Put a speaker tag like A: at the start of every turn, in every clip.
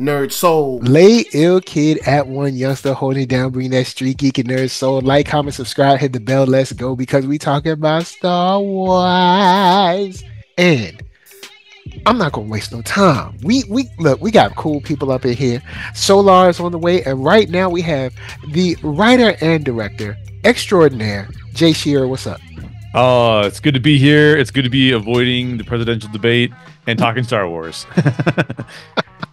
A: nerd soul.
B: Le Ill Kid at OneYoungsta holding down, bring that street geek and nerd soul. Like, comment, subscribe, hit the bell. Let's go because we talking about Star Wars. And I'm not gonna waste no time. We we look, we got cool people up in here. Solar is on the way, and right now we have the writer and director extraordinaire, Jay Sherer. What's up?
C: Oh, it's good to be here. It's good to be avoiding the presidential debate and talking Star Wars.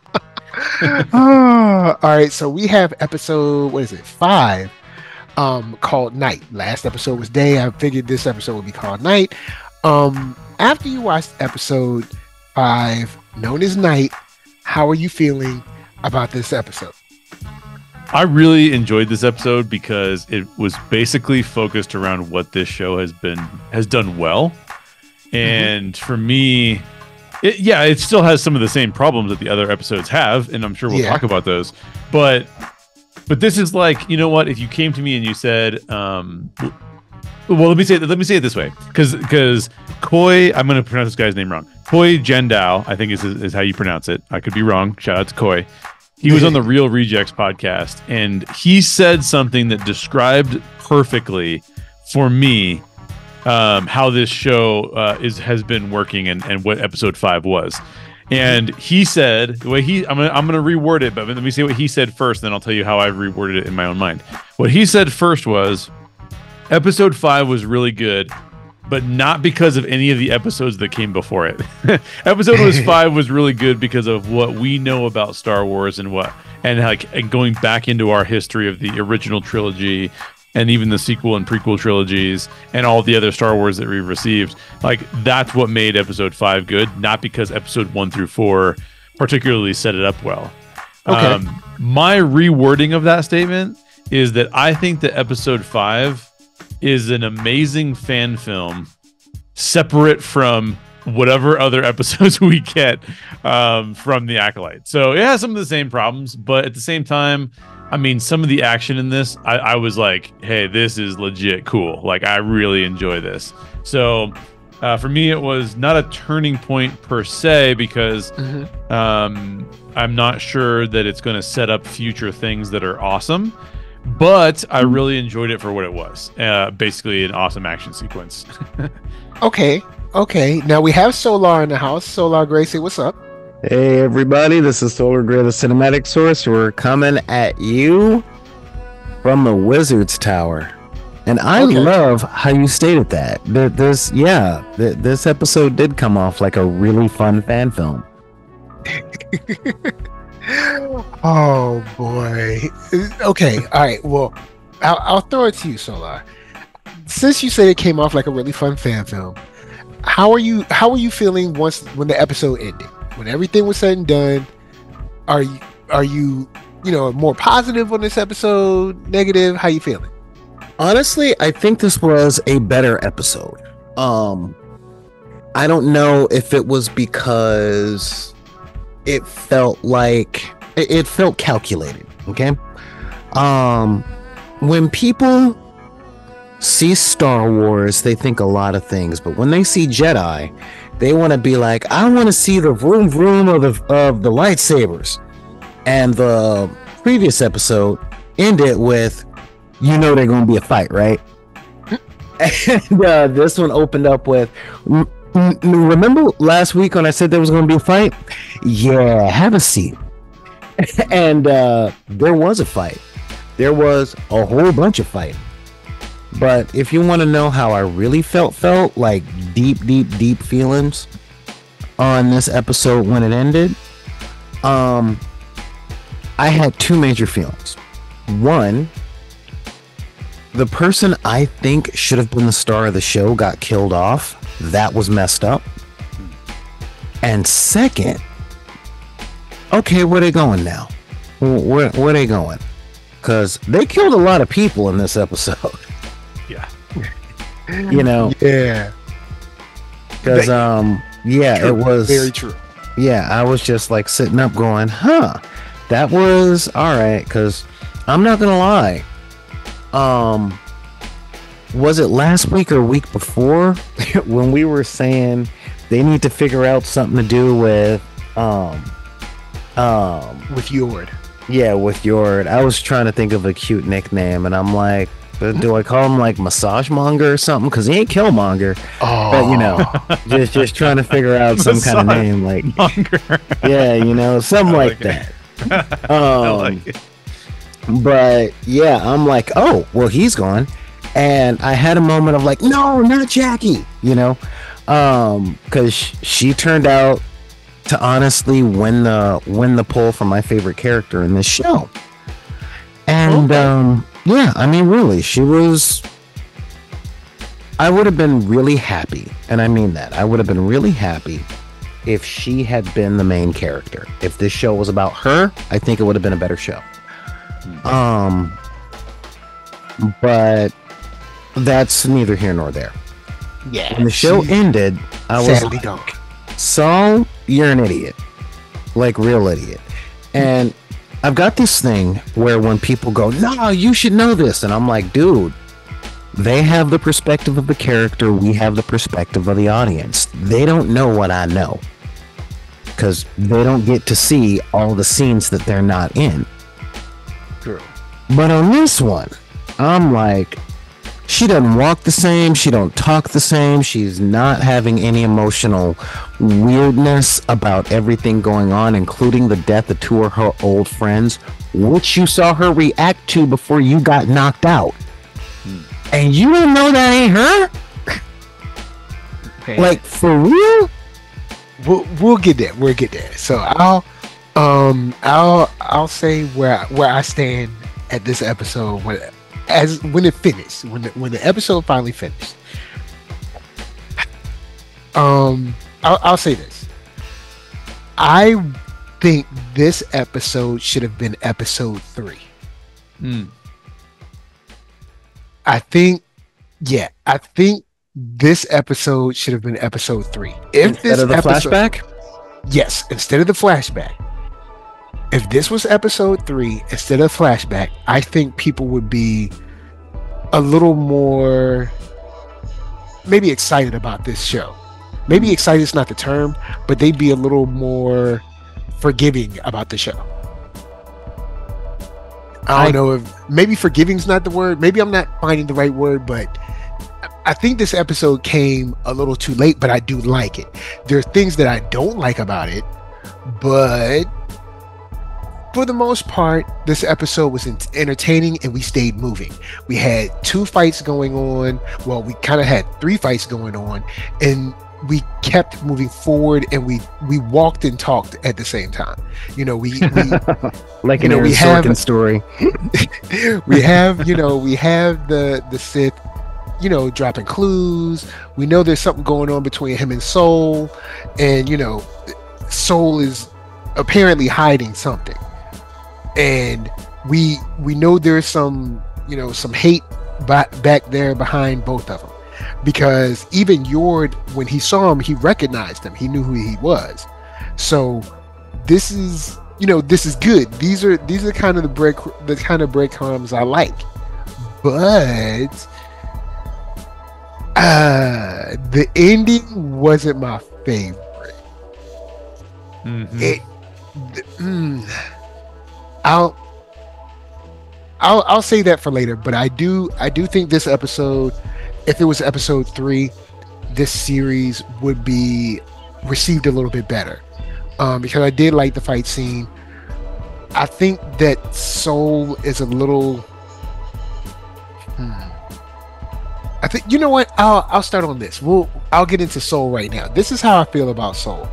B: Ah, all right, so we have episode what is it five, um, called Night. Last episode was Day. I figured this episode would be called Night. Um, after you watched episode five, known as Night, how are you feeling about this episode?
C: I really enjoyed this episode because it was basically focused around what this show has been has done well. And mm-hmm. for me, it, yeah, it still has some of the same problems that the other episodes have, and I'm sure we'll yeah. talk about those. But but this is like, you know what? If you came to me and you said, um, well, let me say let me say it this way, because because Koi, I'm going to pronounce this guy's name wrong. Koi Jendao, I think is is how you pronounce it. I could be wrong. Shout out to Koi. He was on the Real Rejects podcast, and he said something that described perfectly for me um, how this show uh, is has been working and, and what episode five was. And he said the way he I'm gonna I'm gonna reword it, but let me see what he said first, then I'll tell you how I reworded it in my own mind. What he said first was episode five was really good, but not because of any of the episodes that came before it. episode was five was really good because of what we know about Star Wars and what and like and going back into our history of the original trilogy and even the sequel and prequel trilogies and all the other Star Wars that we've received. Like that's what made episode five good, not because episode one through four particularly set it up well. Okay. Um, my rewording of that statement is that I think that episode five is an amazing fan film separate from whatever other episodes we get um, from the acolyte. So it has some of the same problems, but at the same time, I mean, some of the action in this, I, I, was like, hey, this is legit cool. Like, I really enjoy this. So, uh, for me, it was not a turning point per se because mm-hmm. um, I'm not sure that it's going to set up future things that are awesome. But I mm-hmm. really enjoyed it for what it was. Uh, basically, an awesome action sequence.
B: okay. Okay. Now we have Solar in the house. Solar Gracie, what's up?
D: Hey everybody, this is Solar Greye, the Cinematic Source. We're coming at you from the Wizard's Tower. And I okay. love how you stated that. There's, yeah, this episode did come off like a really fun fan film.
B: oh boy. Okay, all right. Well, I'll, I'll throw it to you, Solar. Since you said it came off like a really fun fan film, how are you? How are you feeling once when the episode ended? When everything was said and done, are you are you you know more positive on this episode? Negative? How you feeling?
D: Honestly, I think this was a better episode. Um, I don't know if it was because it felt like it, it felt calculated. Okay. Um, when people see Star Wars, they think a lot of things, but when they see Jedi, they want to be like, I want to see the vroom vroom of the of the lightsabers. And the previous episode ended with, you know, they're going to be a fight, right? and uh, this one opened up with, remember last week when I said there was going to be a fight? Yeah, have a seat. and uh, there was a fight. There was a whole bunch of fighting. But if you want to know how I really felt, felt like deep, deep, deep feelings on this episode when it ended, um, I had two major feelings. One, the person I think should have been the star of the show got killed off. That was messed up. And second, okay, where they going now? Where where they going? Because they killed a lot of people in this episode. you know
B: yeah
D: because um yeah
B: true.
D: it was
B: very true
D: yeah i was just like sitting up going huh that was all right because i'm not gonna lie um was it last week or week before when we were saying they need to figure out something to do with um Um,
B: with Yord.
D: yeah, with Yord. I was trying to think of a cute nickname, and I'm like, do I call him like Massage Monger or something? Because he ain't Killmonger.
B: Oh,
D: But you know, just just trying to figure out some kind of name, like
C: Monger.
D: yeah, you know, something
C: I
D: like,
C: like
D: that. Um,
C: like
D: but yeah, I'm like, oh, well, he's gone. And I had a moment of like, no, not Jackie, you know, um, because she turned out to honestly win the win the poll for my favorite character in this show. And
B: Okay.
D: um, yeah, I mean, really, she was. I would have been really happy, and I mean that. I would have been really happy if she had been the main character. If this show was about her, I think it would have been a better show. Um, but that's neither here nor there.
B: yeah.
D: When the show ended, I was like. Sol, you're an idiot. Like real idiot. And I've got this thing where when people go, no, you should know this. And I'm like, dude, they have the perspective of the character. We have the perspective of the audience. They don't know what I know. Because they don't get to see all the scenes that they're not in.
B: True.
D: But on this one, I'm like, she doesn't walk the same. She don't talk the same. She's not having any emotional weirdness about everything going on, including the death of two of her old friends, which you saw her react to before you got knocked out. And you don't know that ain't her?
B: Man,
D: Like for real?
B: we'll we'll get there. We'll get there. So I'll um I'll I'll say where where I stand at this episode when as when it finished when the, when the episode finally finished. Um, I'll, I'll say this. I think this episode should have been episode three.
C: Mm.
B: I think, yeah, I think this episode should have been episode three. If
D: Instead
B: this
D: of the
B: episode,
D: flashback?
B: Yes, instead of the flashback. If this was episode three instead of flashback, I think people would be a little more maybe excited about this show. Maybe excited is not the term, but they'd be a little more forgiving about the show. I don't
D: I-
B: know if maybe forgiving's not the word. Maybe I'm not finding the right word, but I think this episode came a little too late, but I do like it. There are things that I don't like about it, but for the most part, this episode was entertaining and we stayed moving. We had two fights going on. Well, we kind of had three fights going on, and we kept moving forward and we we walked and talked at the same time. You know, we, we
D: Like
B: You
D: an
B: know,
D: Aaron
B: we have-
D: Sorkin story.
B: we have you know we have the the Sith you know dropping clues we know there's something going on between him and Sol and you know Sol is apparently hiding something and we we know there's some you know some hate ba- back there behind both of them because even Yord when he saw him he recognized him. He knew who he was. So this is you know this is good. These are these are kind of the break the kind of breadcrumbs i like. But uh the ending wasn't my favorite.
C: Mhm.
B: it th- mm, i'll I'll, I'll say that for later but i do i do think this episode if it was episode three this series would be received a little bit better um, because I did like the fight scene. I think that Sol is a little. Hmm. I think you know what? I'll I'll start on this. We'll I'll get into Sol right now. This is how I feel about Sol.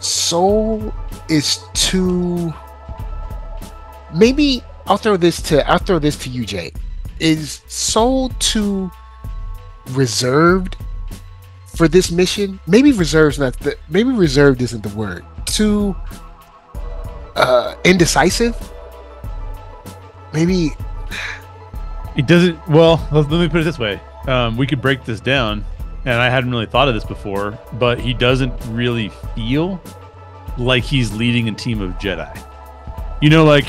B: Sol is too. Maybe I'll throw this to I'll throw this to you, Jay. Is Sol too reserved for this mission? Maybe reserved's not the maybe reserved isn't the word. Too uh indecisive? Maybe
C: It doesn't. Well, let, let me put it this way: um, we could break this down, and I hadn't really thought of this before. But he doesn't really feel like he's leading a team of Jedi. You know, like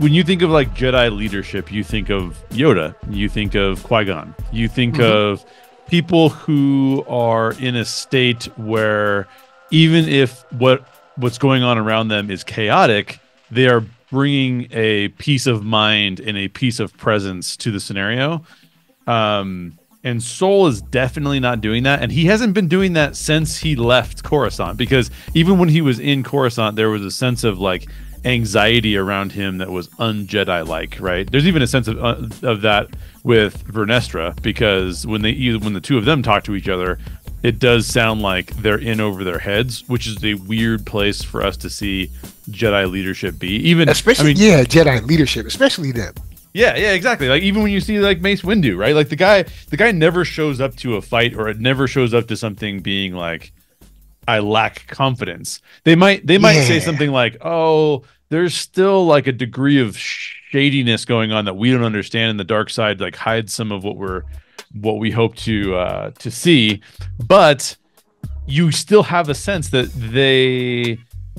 C: when you think of like Jedi leadership, you think of Yoda, you think of Qui Gon, you think
B: Mhm.
C: of people who are in a state where even if what what's going on around them is chaotic, they are bringing a peace of mind and a piece of presence to the scenario. Um, and Sol is definitely not doing that, and he hasn't been doing that since he left Coruscant. Because even when he was in Coruscant, there was a sense of like anxiety around him that was un-Jedi like, right? There's even a sense of uh, of that with Vernestra because when they either when the two of them talk to each other, it does sound like they're in over their heads, which is a weird place for us to see Jedi leadership be. Even
B: especially
C: I mean,
B: yeah, Jedi leadership, especially them.
C: yeah, yeah, exactly. Like even when you see like Mace Windu, right? Like the guy, the guy never shows up to a fight, or it never shows up to something being like, "I lack confidence." They might, they might say something like, "Oh, there's still like a degree of shadiness going on that we don't understand, and the dark side like hides some of what we're, what we hope to uh to see," but you still have a sense that they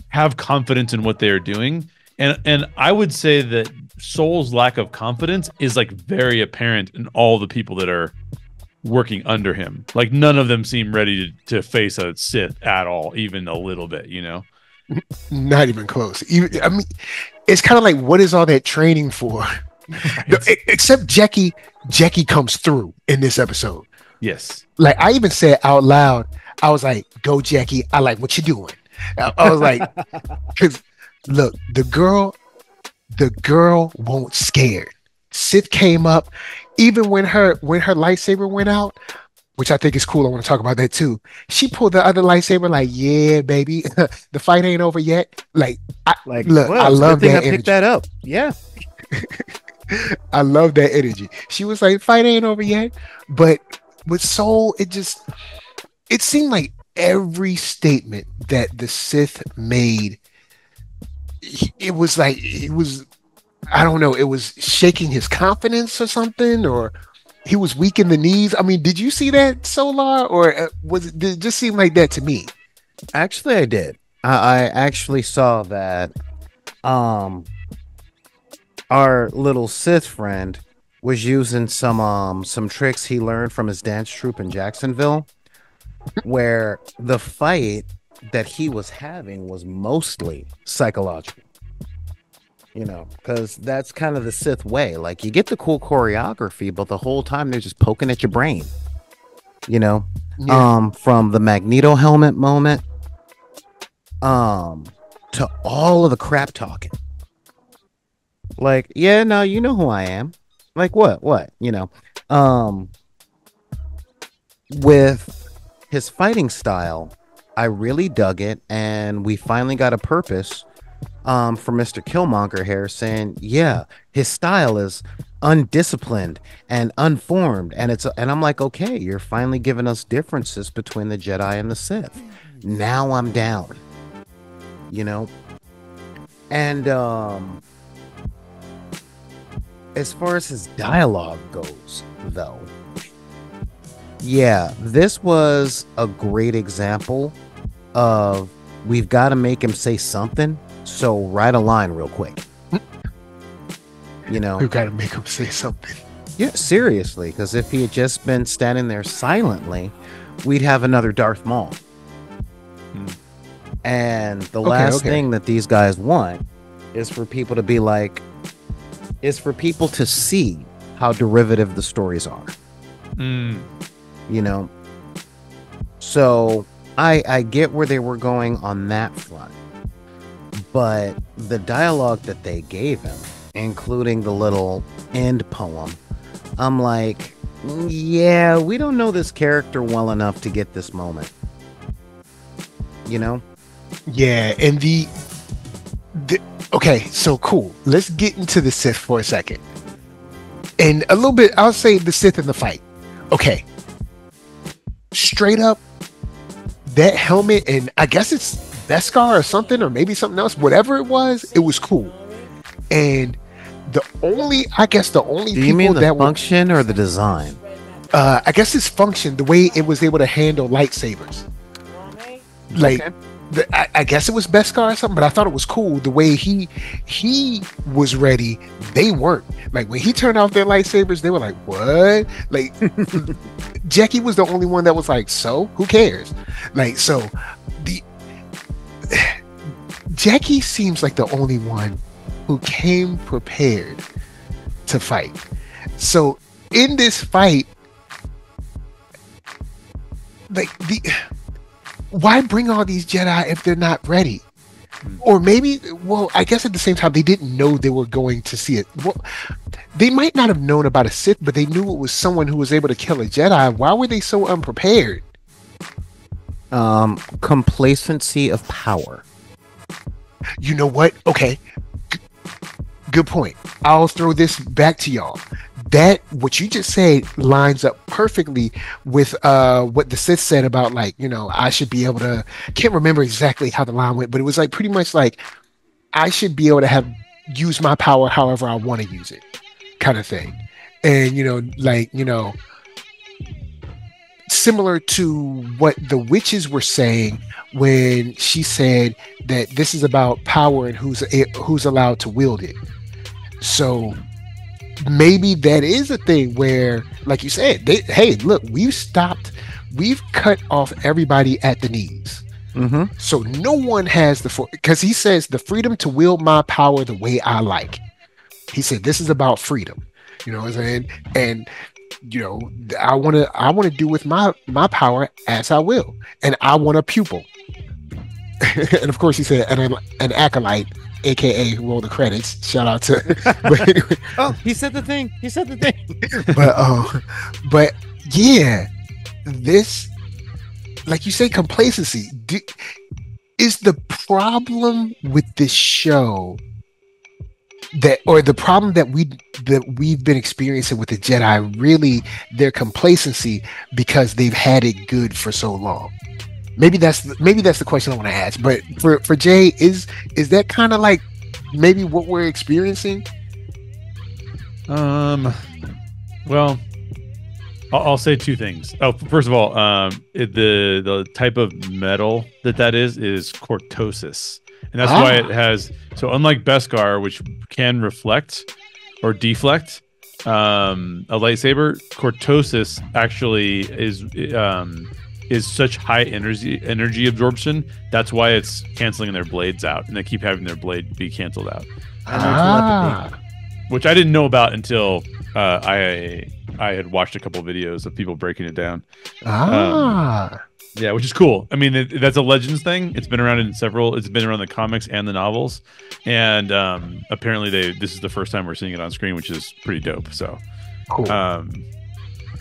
C: have confidence in what they are doing. And and I would say that Sol's lack of confidence is like very apparent in all the people that are working under him. Like none of them seem ready to, to face a Sith at all, even a little bit, you know?
B: Not even close. Even I mean, it's kind of like what is all that training for? No, e- except Jackie, Jackie comes through in this episode.
C: Yes.
B: Like I even said out loud, I was like, "Go, Jackie! I like what you're doing." I, I was like, "Cause look, the girl, the girl won't scared." Sith came up, even when her when her lightsaber went out, which I think is cool. I want to talk about that too. She pulled the other lightsaber, like, "Yeah, baby, the fight ain't over yet." Like, I,
D: Like,
B: Look,
D: well,
B: I
D: it's a good
B: love that
D: I picked
B: energy.
D: that up. Yeah.
B: I love that energy. She was like, fight ain't over yet. But with Sol, it just it seemed like every statement that the Sith made, it was like it was I don't know, it was shaking his confidence or something, or he was weak in the knees. I mean, did you see that Solar, or uh, was it, it just seem like that to me?
D: Actually, I did. I, I actually saw that. Um, our little Sith friend was using some um some tricks he learned from his dance troupe in Jacksonville, where the fight that he was having was mostly psychological. You know, because that's kind of the Sith way. Like you get the cool choreography, but the whole time they're just poking at your brain. You know, um from the magneto helmet moment um to all of the crap talking like yeah no you know who i am like what what you know um with his fighting style i really dug it and we finally got a purpose um for mr killmonger here saying yeah his style is undisciplined and unformed and it's and i'm like okay you're finally giving us differences between the jedi and the sith. Now i'm down. You know? And um as far as his dialogue goes though yeah this was a great example of we've got to make him say something so write a line real quick you know
B: you got to make him say something.
D: yeah, seriously, because if he had just been standing there silently, we'd have another Darth Maul.
C: Hmm.
D: And the
B: Okay,
D: last
B: okay.
D: thing that these guys want is for people to be like, is for people to see how derivative the stories are,
C: Mm.
D: you know? So I I get where they were going on that front. But the dialogue that they gave him, including the little end poem, I'm like, "Mm, yeah, we don't know this character well enough to get this moment. You know?
B: Yeah, and the, the okay, so cool. Let's get into the Sith for a second, and a little bit. I'll say the Sith in the fight. Okay, straight up, that helmet, and I guess it's Beskar or something, or maybe something else. Whatever it was, it was cool. And the only, I guess, the only
D: Do you
B: people
D: mean the
B: that were,
D: function or the design?
B: uh, I guess, its function, the way it was able to handle lightsabers, like
D: Okay.
B: the, I, I guess it was Beskar or something, but I thought it was cool the way he he was ready. They weren't like when he turned off their lightsabers. They were like, "What?" Like Jackie was the only one that was like, "So who cares?" Like so Jackie seems like the only one who came prepared to fight. So in this fight, like the why bring all these Jedi if they're not ready? Hmm. Or maybe, well, I guess at the same time they didn't know they were going to see it. Well, they might not have known about a Sith, but they knew it was someone who was able to kill a Jedi. Why were they so unprepared?
D: Um, complacency of power.
B: You know what? Okay, G- good point. I'll throw this back to y'all. That what you just said lines up perfectly with uh what the Sith said about like you know I should be able to. Can't remember exactly how the line went, but it was like pretty much like I should be able to have use my power however I want to use it, kind of thing. And you know, like you know, similar to what the witches were saying when she said that this is about power and who's who's allowed to wield it. So maybe that is a thing where, like you said, they, hey, look, we've stopped, we've cut off everybody at the knees.
D: Mm-hmm.
B: So no one has the because he says the freedom to wield my power the way I like. He said this is about freedom. You know what I'm saying? And you know, I want to I want to do with my my power as I will, and I want a pupil. and of course, he said, and I'm an acolyte, aka roll the credits. Shout out to, but anyway,
D: Oh, he said the thing. He said the thing.
B: but uh, but yeah, this, like you say, complacency is the problem with this show. That or the problem that we that we've been experiencing with the Jedi, really their complacency because they've had it good for so long. Maybe that's maybe that's the question I want to ask. But for for Jay, is is that kind of like maybe what we're experiencing?
C: Um, well, I'll, I'll say two things. Oh, first of all, um, it, the the type of metal that that is is cortosis, and that's why
B: Ah.
C: it has. So unlike Beskar, which can reflect or deflect um, a lightsaber, cortosis actually is um, is such high energy energy absorption. That's why it's canceling their blades out, and they keep having their blade be canceled out
B: Ah,
C: which I didn't know about until uh, I I had watched a couple videos of people breaking it down.
B: ah.
C: Yeah, which is cool. I mean, it, that's a Legends thing. It's been around in several. It's been around the comics and the novels, and um, apparently they this is the first time we're seeing it on screen, which is pretty dope. So,
B: cool.
C: um,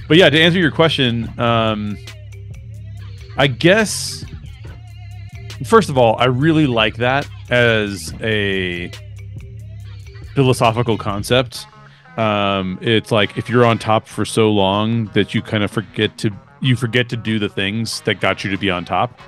C: but yeah, to answer your question, um, I guess first of all, I really like that as a philosophical concept. Um, it's like if you're on top for so long that you kind of forget to you forget to do the things that got you to be on top.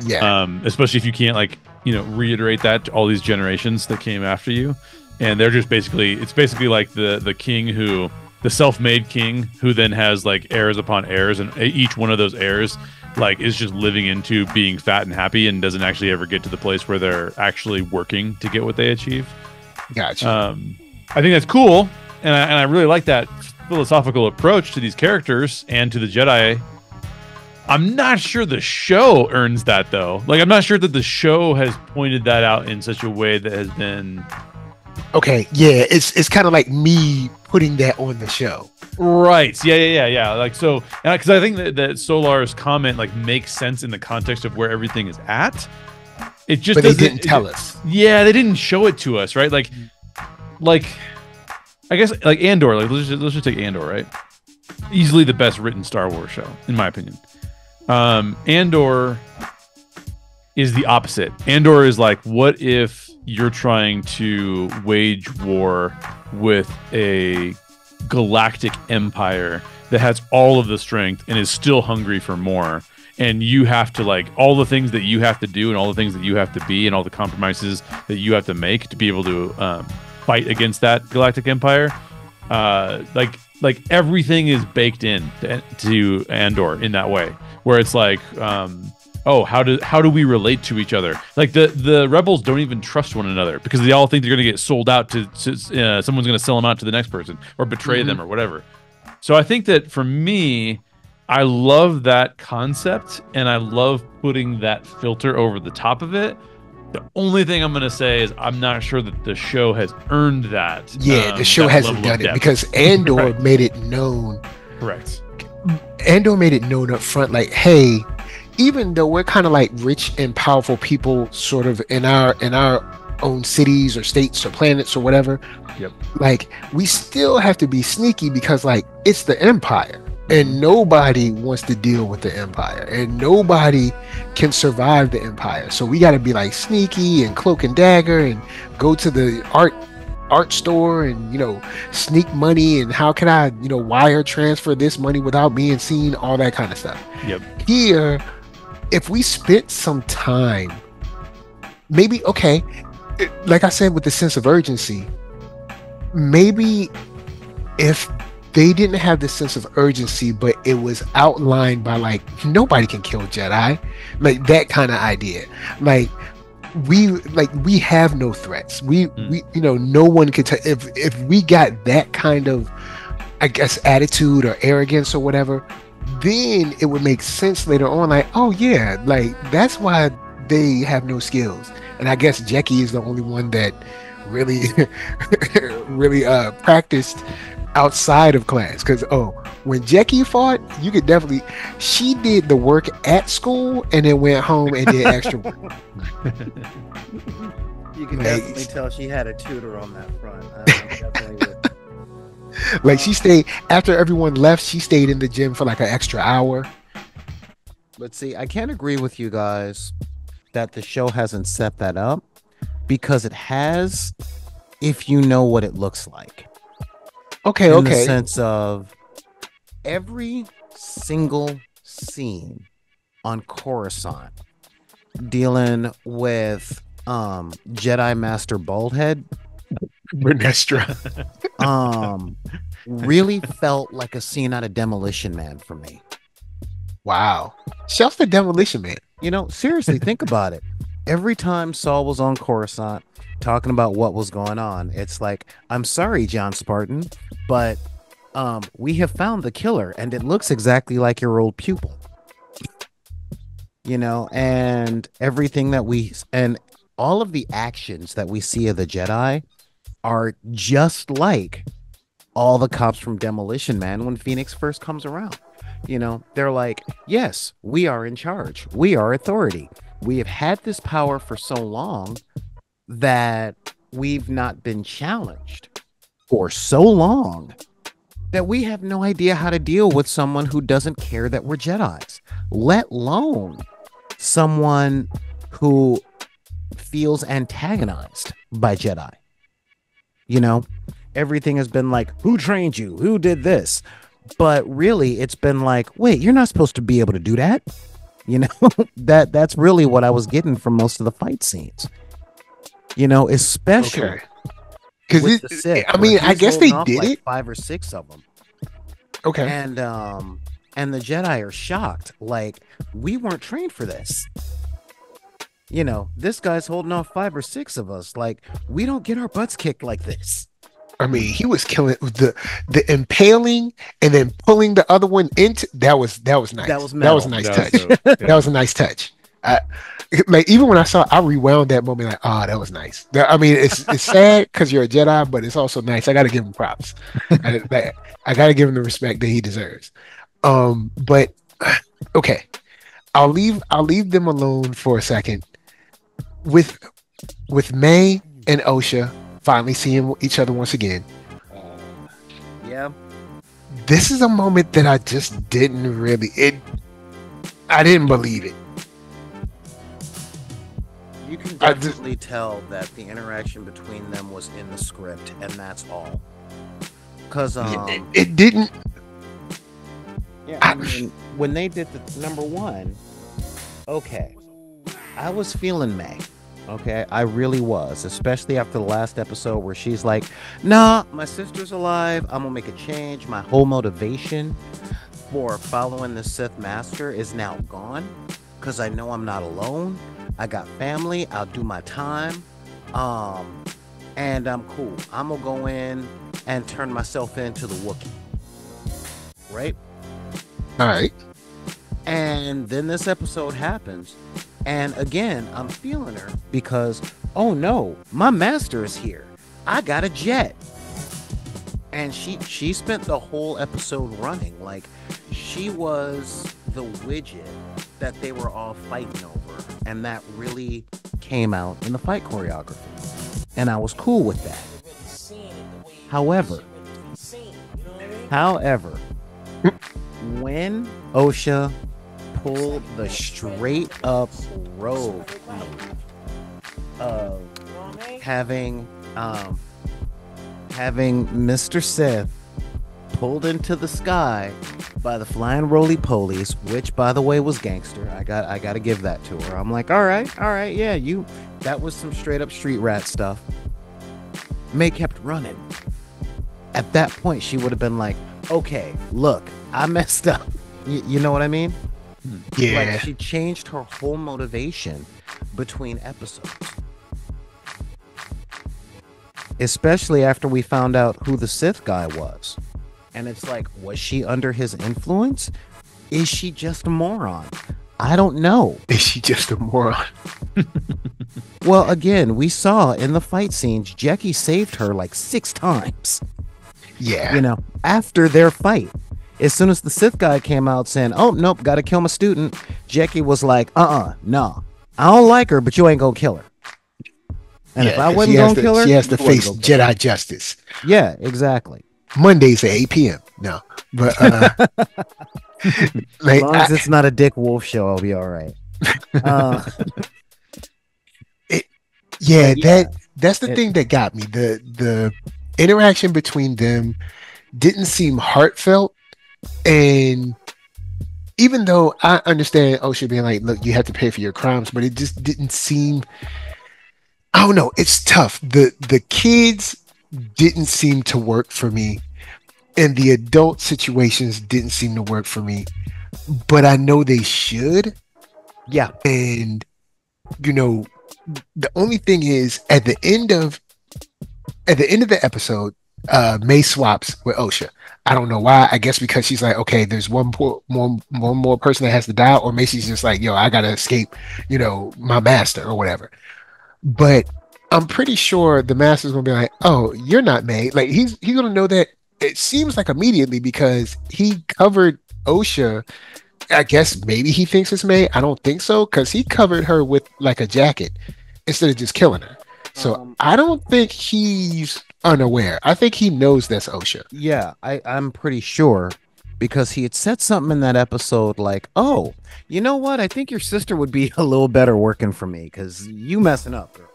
B: yeah.
C: Um, especially if you can't like you know reiterate that to all these generations that came after you, and they're just basically it's basically like the the king who the self-made king who then has like heirs upon heirs, and each one of those heirs like is just living into being fat and happy and doesn't actually ever get to the place where they're actually working to get what they achieve.
B: Gotcha.
C: Um, I think that's cool, and I, and I really like that philosophical approach to these characters and to the Jedi. I'm not sure the show earns that though. Like, I'm not sure that the show has pointed that out in such a way that has been
B: okay. Yeah. It's it's kind of like me putting that on the show.
C: right. Yeah, yeah, yeah, yeah. Like so, because I think that, that Solar's comment like makes sense in the context of where everything is at. It just
B: but they didn't
C: it-
B: tell us.
C: Yeah, they didn't show it to us, right? Like, like, I guess like Andor. Like, let's just, let's just take Andor, right? Easily the best written Star Wars show, in my opinion. Um, Andor is the opposite. Andor is like, what if you're trying to wage war with a galactic empire that has all of the strength and is still hungry for more? and you have to like all the things that you have to do and all the things that you have to be and all the compromises that you have to make to be able to um, fight against that galactic empire uh, like like everything is baked in to, to andor in that way where it's like um, oh how do how do we relate to each other? Like the the rebels don't even trust one another because they all think they're going to get sold out to, to uh, someone's going to sell them out to the next person or betray them or whatever. So i think that for me I love that concept and I love putting that filter over the top of it. The only thing I'm gonna say is I'm not sure that the show has earned that.
B: Yeah,
C: um,
B: the show hasn't done it because Andor
C: Right.
B: made it known.
C: correct.
B: Andor made it known up front, like, hey, even though we're kind of like rich and powerful people, sort of in our in our own cities or states or planets or whatever.
C: Yep.
B: Like, we still have to be sneaky because like it's the Empire. And nobody wants to deal with the Empire, and nobody can survive the Empire. So we got to be like sneaky and cloak and dagger, and go to the art art store and you know sneak money and how can I you know wire transfer this money without being seen, all that kind of stuff.
C: Yep.
B: Here, if we spent some time, maybe okay, it- like I said with the sense of urgency, maybe if they didn't have the sense of urgency, but it was outlined by like nobody can kill Jedi, like that kind of idea. Like we like we have no threats. We
C: Mm.
B: we you know no one could tell if if we got that kind of I guess attitude or arrogance or whatever, then it would make sense later on. Like oh yeah, like that's why they have no skills. And I guess Jackie is the only one that really really uh practiced outside of class because oh when jackie fought you could definitely she did the work at school and then went home and did extra work
D: You can
B: Like-
D: definitely tell she had a tutor on that front. I
B: like she stayed after everyone left she stayed in the gym for like an extra hour
D: But see, I can't agree with you guys that the show hasn't set that up because it has if you know what it looks like.
B: Okay
D: in the
B: okay
D: sense of every single scene on Coruscant dealing with um Jedi Master Baldhead
B: Renestra.
D: um really felt like a scene out of Demolition Man for me.
B: wow shelf the demolition man
D: You know, seriously, think about it. Every time Sol was on Coruscant talking about what was going on, it's like, I'm sorry, John Spartan, but um, we have found the killer, and it looks exactly like your old pupil. You know, and everything that we and all of the actions that we see of the Jedi are just like all the cops from Demolition Man when Phoenix first comes around. You know, they're like, yes, we are in charge. We are authority. We have had this power for so long that we've not been challenged for so long that we have no idea how to deal with someone who doesn't care that we're Jedi's, let alone someone who feels antagonized by Jedi. You know, everything has been like, who trained you? Who did this? But really, it's been like, wait, you're not supposed to be able to do that. You know, that that's really what I was getting from most of the fight scenes. You know, especially
B: okay because
D: with the
B: i mean i guess they did
D: like,
B: it
D: Five or six of them,
B: okay
D: and um, and the Jedi are shocked. Like we weren't trained for this. You know, this guy's holding off five or six of us. Like we don't get our butts kicked like this.
B: I mean, he was killing the the impaling and then pulling the other one into that was that was nice.
D: That was
B: that was a nice
C: That
B: touch.
C: was dope.
B: That was a nice touch. I, like even when I saw, I rewound that moment like, oh, that was nice. I mean, it's it's sad because you're a Jedi, but it's also nice. I got to give him props. I, like, I got to give him the respect that he deserves. Um, but okay, I'll leave I'll leave them alone for a second. With with Mae and Osha finally seeing each other once again.
D: Yeah,
B: this is a moment that I just didn't really it I didn't believe it.
D: You can
B: I just-
D: definitely tell that the interaction between them was in the script, and that's all. Cause um,
B: it, it didn't
D: Yeah,
B: I-
D: I mean, when they did the number one, okay, I was feeling Mae. Okay, I really was, especially after the last episode where she's like, "Nah, my sister's alive. I'm gonna make a change. My whole motivation for following the Sith Master is now gone because I know I'm not alone. I got family. I'll do my time, um, and I'm cool. I'm gonna go in and turn myself into the Wookiee." Right?
B: all right.
D: And then this episode happens, And again, I'm feeling her because, oh no, my master is here. I got a jet. And she she spent the whole episode running. Like she was the widget that they were all fighting over. And that really came out in the fight choreography. And I was cool with that. However, however, when Osha pulled the straight up move of having um having Mr. Sith pulled into the sky by the flying roly polies, which by the way was gangster. I got I gotta give that to her. I'm like, all right, all right, yeah, you that was some straight up street rat stuff. Mae kept running. At that point, she would have been like, okay, look, I messed up. Y- you know what I mean?
B: Yeah.
D: Like she changed her whole motivation between episodes. Especially after we found out who the Sith guy was. And it's like, was she under his influence? Is she just a moron? I don't know.
B: Is she just a moron?
D: Well, again, we saw in the fight scenes, Jackie saved her like six times.
B: Yeah.
D: you know, after their fight. As soon as the Sith guy came out saying, "Oh nope, got to kill my student," Jackie was like, "Uh-uh, no, I don't like her, but you ain't gonna kill her." And if I wasn't gonna
B: to-
D: kill her,
B: she has to face
D: gonna kill her.
B: Jedi justice.
D: Yeah, exactly.
B: Mondays at 8 p.m. No, but uh,
D: As long as
B: I-
D: it's not a Dick Wolf show, I'll be all right. Uh,
B: yeah,
D: yeah,
B: that that's the
D: it-
B: thing that got me. The the interaction between them didn't seem heartfelt, and even though I understand Osha being like, "Look, you have to pay for your crimes," but it just didn't seem. I don't know. It's tough. the The kids didn't seem to work for me, and the adult situations didn't seem to work for me. But I know they should.
D: Yeah,
B: and you know the only thing is at the end of at the end of the episode uh may swaps with osha. I don't know why. I guess because she's like okay there's one more more one more person that has to die. Or maybe she's just like yo i gotta escape you know my master or whatever. But i'm pretty sure the master's gonna be like oh you're not may like he's he's gonna know that it seems like immediately because he covered osha I guess maybe he thinks it's Mae. I don't think so because he covered her with like a jacket instead of just killing her. So
D: Um,
B: I don't think he's unaware. I think he knows that's Osha.
D: yeah. I I'm pretty sure because he had said something in that episode like, "Oh, you know what? I think your sister would be a little better working for me because you messing up." girl."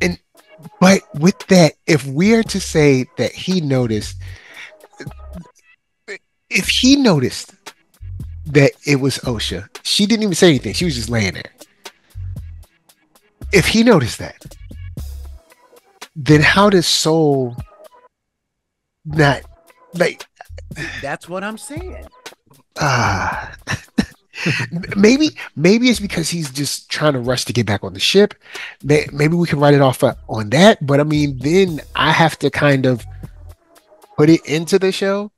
C: Mhm.
B: But with that, if we are to say that he noticed, if he noticed that it was Osha, she didn't even say anything. She was just laying there. If he noticed that, then how does Sol not like
D: That's what I'm saying.
B: ah maybe maybe it's because he's just trying to rush to get back on the ship maybe we can write it off uh, on that but i mean then i have to kind of put it into the show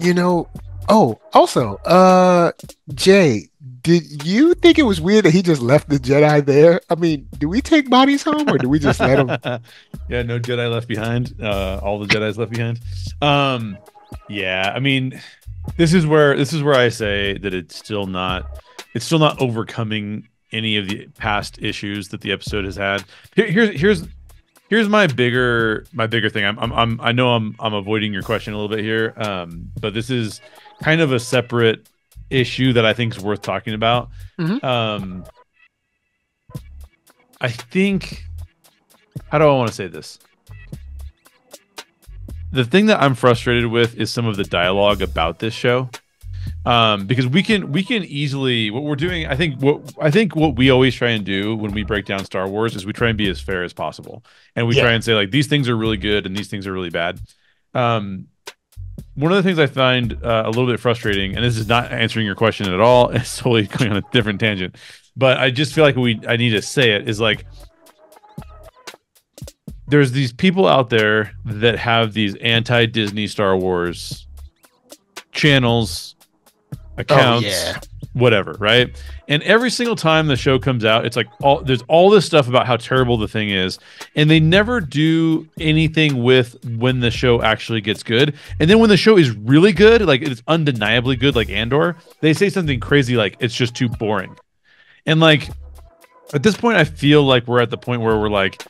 B: you know oh also uh jay did you think it was weird that he just left the jedi there i mean do we take bodies home or do we just let them?
C: yeah, no Jedi left behind. Uh, all the Jedi's left behind. Um, yeah, I mean, this is where this is where I say that it's still not it's still not overcoming any of the past issues that the episode has had. Here, here's here's here's my bigger my bigger thing. I'm, I'm I'm I know I'm I'm avoiding your question a little bit here. Um, but this is kind of a separate issue that I think is worth talking about.
B: Mhm.
C: Um, I think how do I want to say this? The thing that I'm frustrated with is some of the dialogue about this show. Um, because we can we can easily what we're doing, I think what I think what we always try and do when we break down Star Wars is we try and be as fair as possible. And we
B: Yeah.
C: try and say like these things are really good and these things are really bad. Um one of the things I find uh, a little bit frustrating, and this is not answering your question at all, it's totally going on a different tangent, but I just feel like we I need to say it is like there's these people out there that have these anti Disney Star Wars channels, accounts,
B: Oh, yeah.
C: whatever, right? And every single time the show comes out, it's like all there's all this stuff about how terrible the thing is, and they never do anything with when the show actually gets good. And then when the show is really good, like it's undeniably good, like Andor, they say something crazy like it's just too boring. And like at this point, I feel like we're at the point where we're like,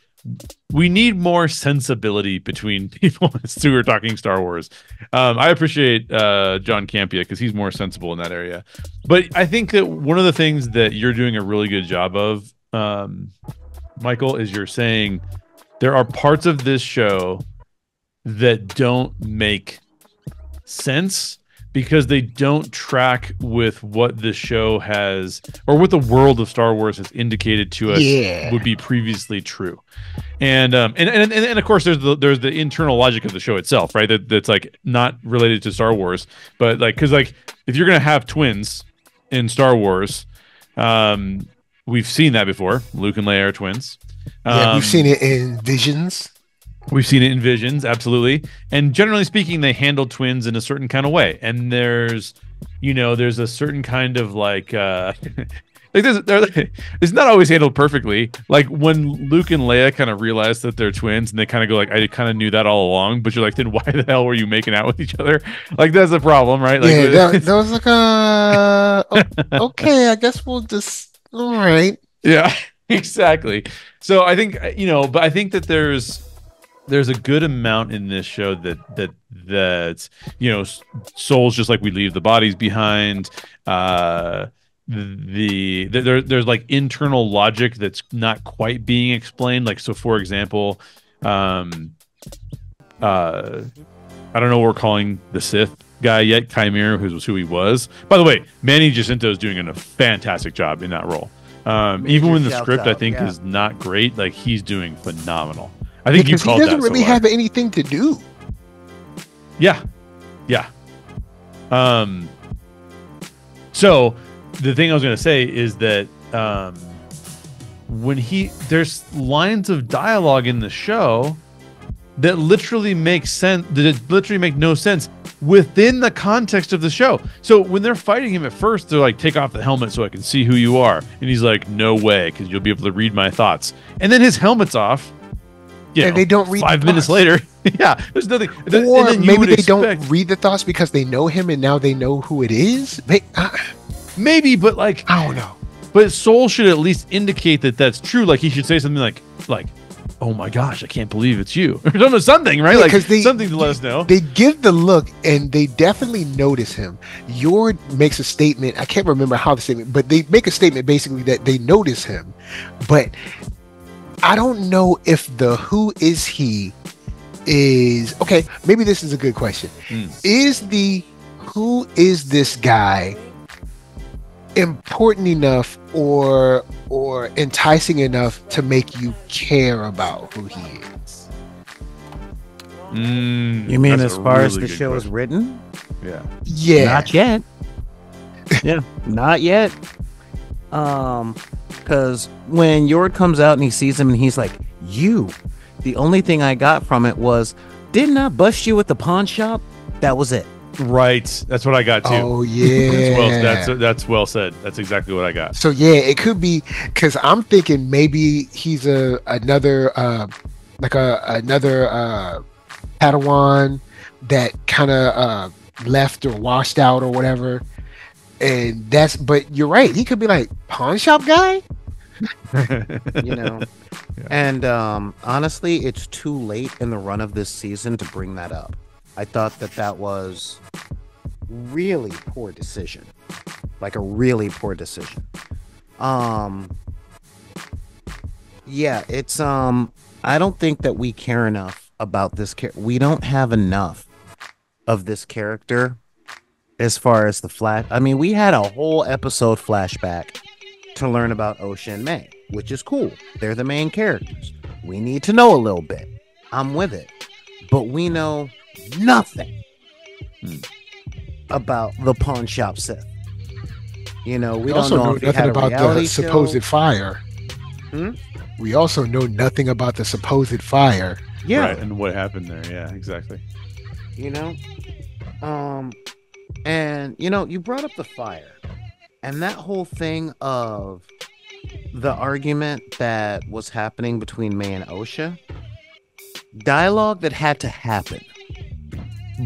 C: we need more sensibility between people who are talking Star Wars. Um, I appreciate uh, John Campea because he's more sensible in that area. But I think that one of the things that you're doing a really good job of, um, Michael, is you're saying there are parts of this show that don't make sense because they don't track with what the show has or what the world of Star Wars has indicated to us
B: Yeah.
C: would be previously true. And um and, and and of course there's the there's the internal logic of the show itself, right? That that's like not related to Star Wars, but like cuz like if you're going to have twins in Star Wars, um we've seen that before. Luke and Leia are twins.
B: Yeah,
C: Um,
B: we've seen it in Visions.
C: We've seen it in Visions, absolutely. And generally speaking, they handle twins in a certain kind of way. And there's, you know, there's a certain kind of like, uh, like there's, there, it's not always handled perfectly. Like when Luke and Leia kind of realize that they're twins, and they kind of go like, I kind of knew that all along. But you're like, then why the hell were you making out with each other? Like that's a problem, right? Like,
B: yeah, that, that was like a o- okay. I guess we'll just all right.
C: Yeah, exactly. So I think you know, but I think that there's there's a good amount in this show that that that you know souls just like we leave the bodies behind. Uh, the, the there there's like internal logic that's not quite being explained. Like so, for example, um, uh, I don't know what we're calling the Sith guy yet, Qimir, who was who he was. By the way, Manny Jacinto is doing a fantastic job in that role. Um, even when the script I think
D: yeah.
C: is not great, like he's doing phenomenal. I think
B: Because he doesn't really have anything to do.
C: Yeah. Yeah. Um so the thing I was going to say is that um when he there's lines of dialogue in the show that literally make sense that literally make no sense within the context of the show. So when they're fighting him at first, they're like, "Take off the helmet so I can see who you are," and he's like, "No way, because you'll be able to read my thoughts." And then his helmet's off. You
B: And
C: know,
B: they don't read
C: five minutes later. yeah, there's nothing. and
B: Or
C: then
B: maybe they
C: expect-
B: don't read the thoughts because they know him and now they know who it is. They, I,
C: Maybe, but like,
B: I don't know.
C: but Sol should at least indicate that that's true. Like he should say something like, like, "Oh my gosh, I can't believe it's you," or something, something, right?
B: Yeah,
C: like
B: they-
C: something to let us know.
B: They give the look and they definitely notice him. Yord makes a statement. I can't remember how the statement, but they make a statement basically that they notice him. But I don't know if the who is he is okay. Maybe this is a good question.
C: Mm.
B: Is the who is this guy important enough or or enticing enough to make you care about who he is?
C: Mm,
D: You mean as
C: a
D: far as the
C: good
D: show is written?
C: Yeah.
B: Yeah.
D: Not yet. yeah, not yet. Um, because when Yord comes out and he sees him and he's like, "You." The only thing I got from it was, "Didn't I bust you at the pawn shop?" That was it.
C: Right. That's what I got too.
B: Oh
C: That's
B: yeah.
C: well, that's that's well said. That's exactly what I got.
B: So yeah, it could be because I'm thinking maybe he's a another uh like a another uh Padawan that kind of uh left or washed out or whatever. And that's but you're right. He could be like pawn shop guy.
D: You know. And um, honestly, it's too late in the run of this season to bring that up. I thought that that was really poor decision, like a really poor decision. Um, yeah, it's um, I don't think that we care enough about this character. We don't have enough of this character as far as the flash. I mean, we had a whole episode flashback to learn about Ocean Mae, which is cool. They're the main characters. We need to know a little bit. I'm with it. But we know nothing
C: Hmm.
D: about the pawn shop Sith. You know, we
B: We
D: don't
B: also
D: know
B: know
D: if
B: nothing about the
D: show.
B: supposed fire.
D: Hmm?
B: We also know nothing about the supposed fire.
D: Yeah,
C: Right. And what happened there? Yeah. Exactly.
D: you know. Um and you know, you brought up the fire. And that whole thing of the argument that was happening between Mae and Osha, dialogue that had to happen,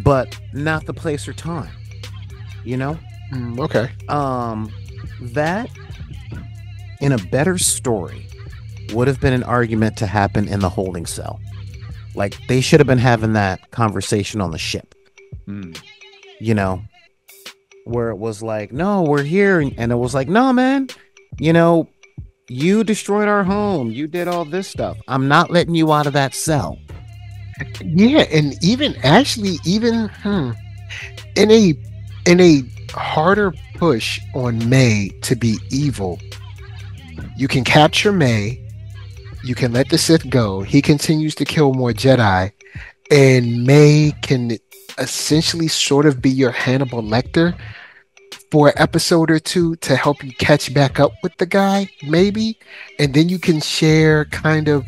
D: but not the place or time. You know?
B: Mm, okay.
D: Um that in a better story would have been an argument to happen in the holding cell. Like they should have been having that conversation on the ship
C: Mm.
D: you know, where it was like, no, we're here. And it was like, no, man, you know, you destroyed our home. You did all this stuff. I'm not letting you out of that cell.
B: Yeah, and even actually, even hmm, in a in a harder push on Mae to be evil, you can capture Mae. You can let the Sith go. He continues to kill more Jedi, and Mae can essentially sort of be your Hannibal Lecter for an episode or two to help you catch back up with the guy, maybe, and then you can share kind of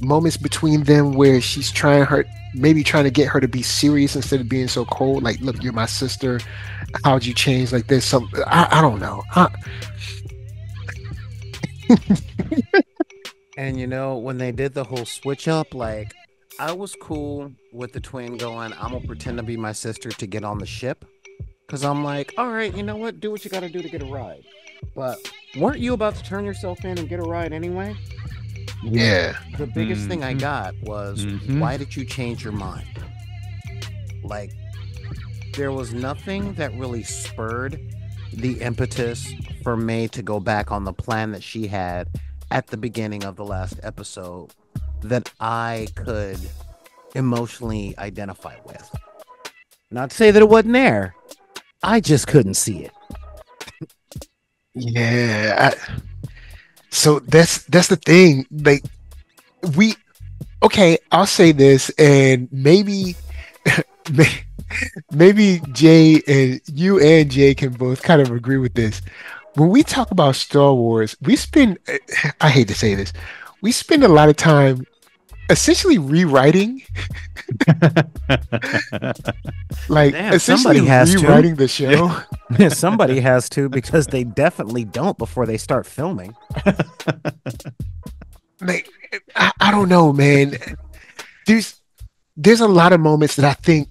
B: moments between them where she's trying her maybe trying to get her to be serious instead of being so cold like look you're my sister. How'd you change like this? Some i, I don't know. I,
D: And, you know, when they did the whole switch up, like, I was cool with the twin going, I'm going to pretend to be my sister to get on the ship. Because I'm like, all right, you know what? Do what you got to do to get a ride. But weren't you about to turn yourself in and get a ride anyway?
B: yeah
D: the biggest thing I
C: Mhm.
D: got was
C: Mhm.
D: why did you change your mind? Like there was nothing that really spurred the impetus for Mae to go back on the plan that she had at the beginning of the last episode that I could emotionally identify with. Not to say that it wasn't there. I just couldn't see it.
B: yeah I, so that's that's the thing like we okay i'll say this and maybe may- maybe jay and you and jay can both kind of agree with this when we talk about star wars we spend i hate to say this we spend a lot of time essentially rewriting like
D: Damn,
B: essentially
D: somebody has to.
B: rewriting the show yeah.
D: Somebody has to because they definitely don't before they start filming.
B: like I, I don't know, man. There's there's a lot of moments that I think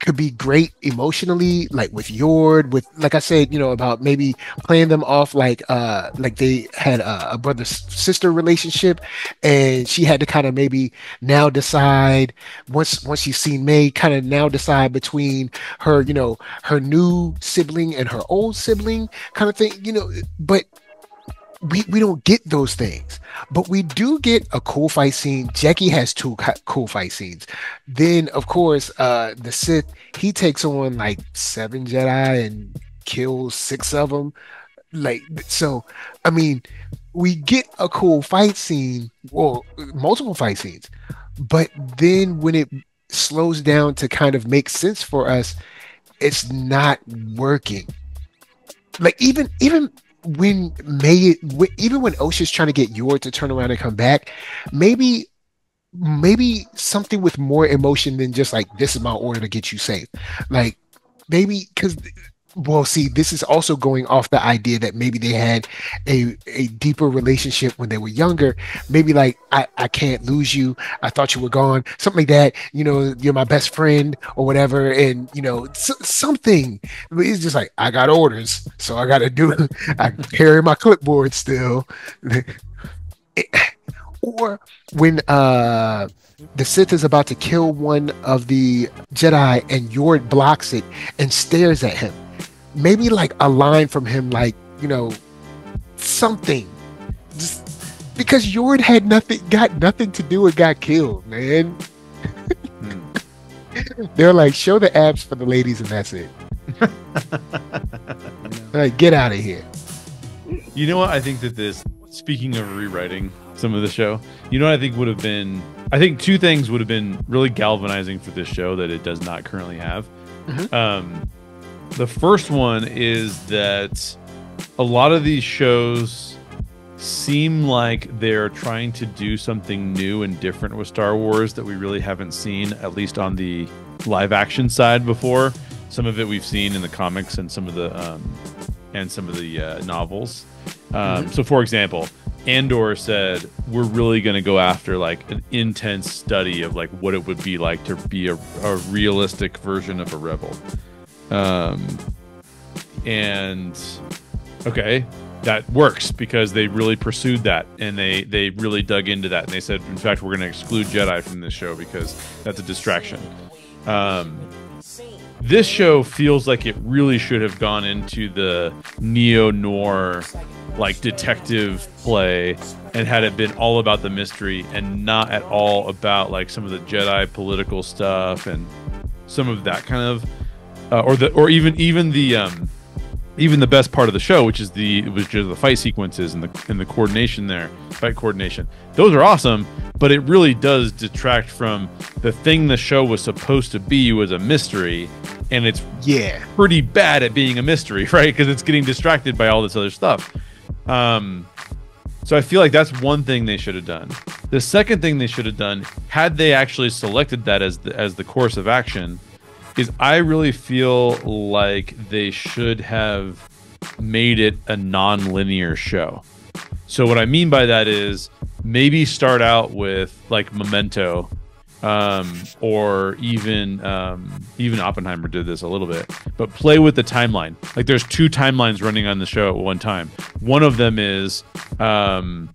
B: could be great emotionally, like with Yord, with like I said, you know, about maybe playing them off like uh like they had a, a brother sister relationship, and she had to kind of maybe now decide once once she's seen Mae, kind of now decide between her, you know, her new sibling and her old sibling, kind of thing, you know, but we, we don't get those things, but we do get a cool fight scene. Jecki has two cool fight scenes. Then, of course, uh, the Sith he takes on like seven Jedi and kills six of them. Like so, I mean, we get a cool fight scene, well, multiple fight scenes, but then when it slows down to kind of make sense for us, it's not working. Like even even when Mae, even when Osha's trying to get Yor to turn around and come back, maybe, maybe something with more emotion than just like this is my order to get you safe. Like maybe because, well, see, this is also going off the idea that maybe they had a a deeper relationship when they were younger. Maybe like I I can't lose you. I thought you were gone. Something like that. You know, you're my best friend or whatever, and you know s- something. It's just like I got orders, so I got to do. I carry my clipboard still. or when uh the Sith is about to kill one of the Jedi and Yord blocks it and stares at him. Maybe like a line from him, like, you know, something. Just because Yord had nothing, got nothing to do with got killed, man. They're like, show the abs for the ladies and that's it. like, get out of here.
C: You know what? I think that this, speaking of rewriting some of the show, you know what I think would have been, I think two things would have been really galvanizing for this show that it does not currently have.
B: Mhm.
C: Um, the first one is that a lot of these shows seem like they're trying to do something new and different with Star Wars that we really haven't seen, at least on the live action side before. Some of it we've seen in the comics and some of the um, and some of the uh, novels. Um, So, for example, Andor said we're really going to go after like an intense study of like what it would be like to be a, a realistic version of a rebel. Um, and okay, that works because they really pursued that and they they really dug into that and they said in fact we're going to exclude Jedi from this show because that's a distraction. Um, this show feels like it really should have gone into the neo noir like detective play and had it been all about the mystery and not at all about like some of the Jedi political stuff and some of that kind of uh, or the or even even the um even the best part of the show which is the which is the fight sequences and the and the coordination there fight coordination those are awesome but it really does detract from the thing the show was supposed to be was a mystery and it's
B: Yeah.
C: pretty bad at being a mystery, right? Because it's getting distracted by all this other stuff. Um, so I feel like that's one thing they should have done. The second thing they should have done, had they actually selected that as the, as the course of action, is I really feel like they should have made it a non-linear show. So what I mean by that is maybe start out with like Memento, um, or even um, even Oppenheimer did this a little bit, but play with the timeline. Like there's two timelines running on the show at one time. One of them is um,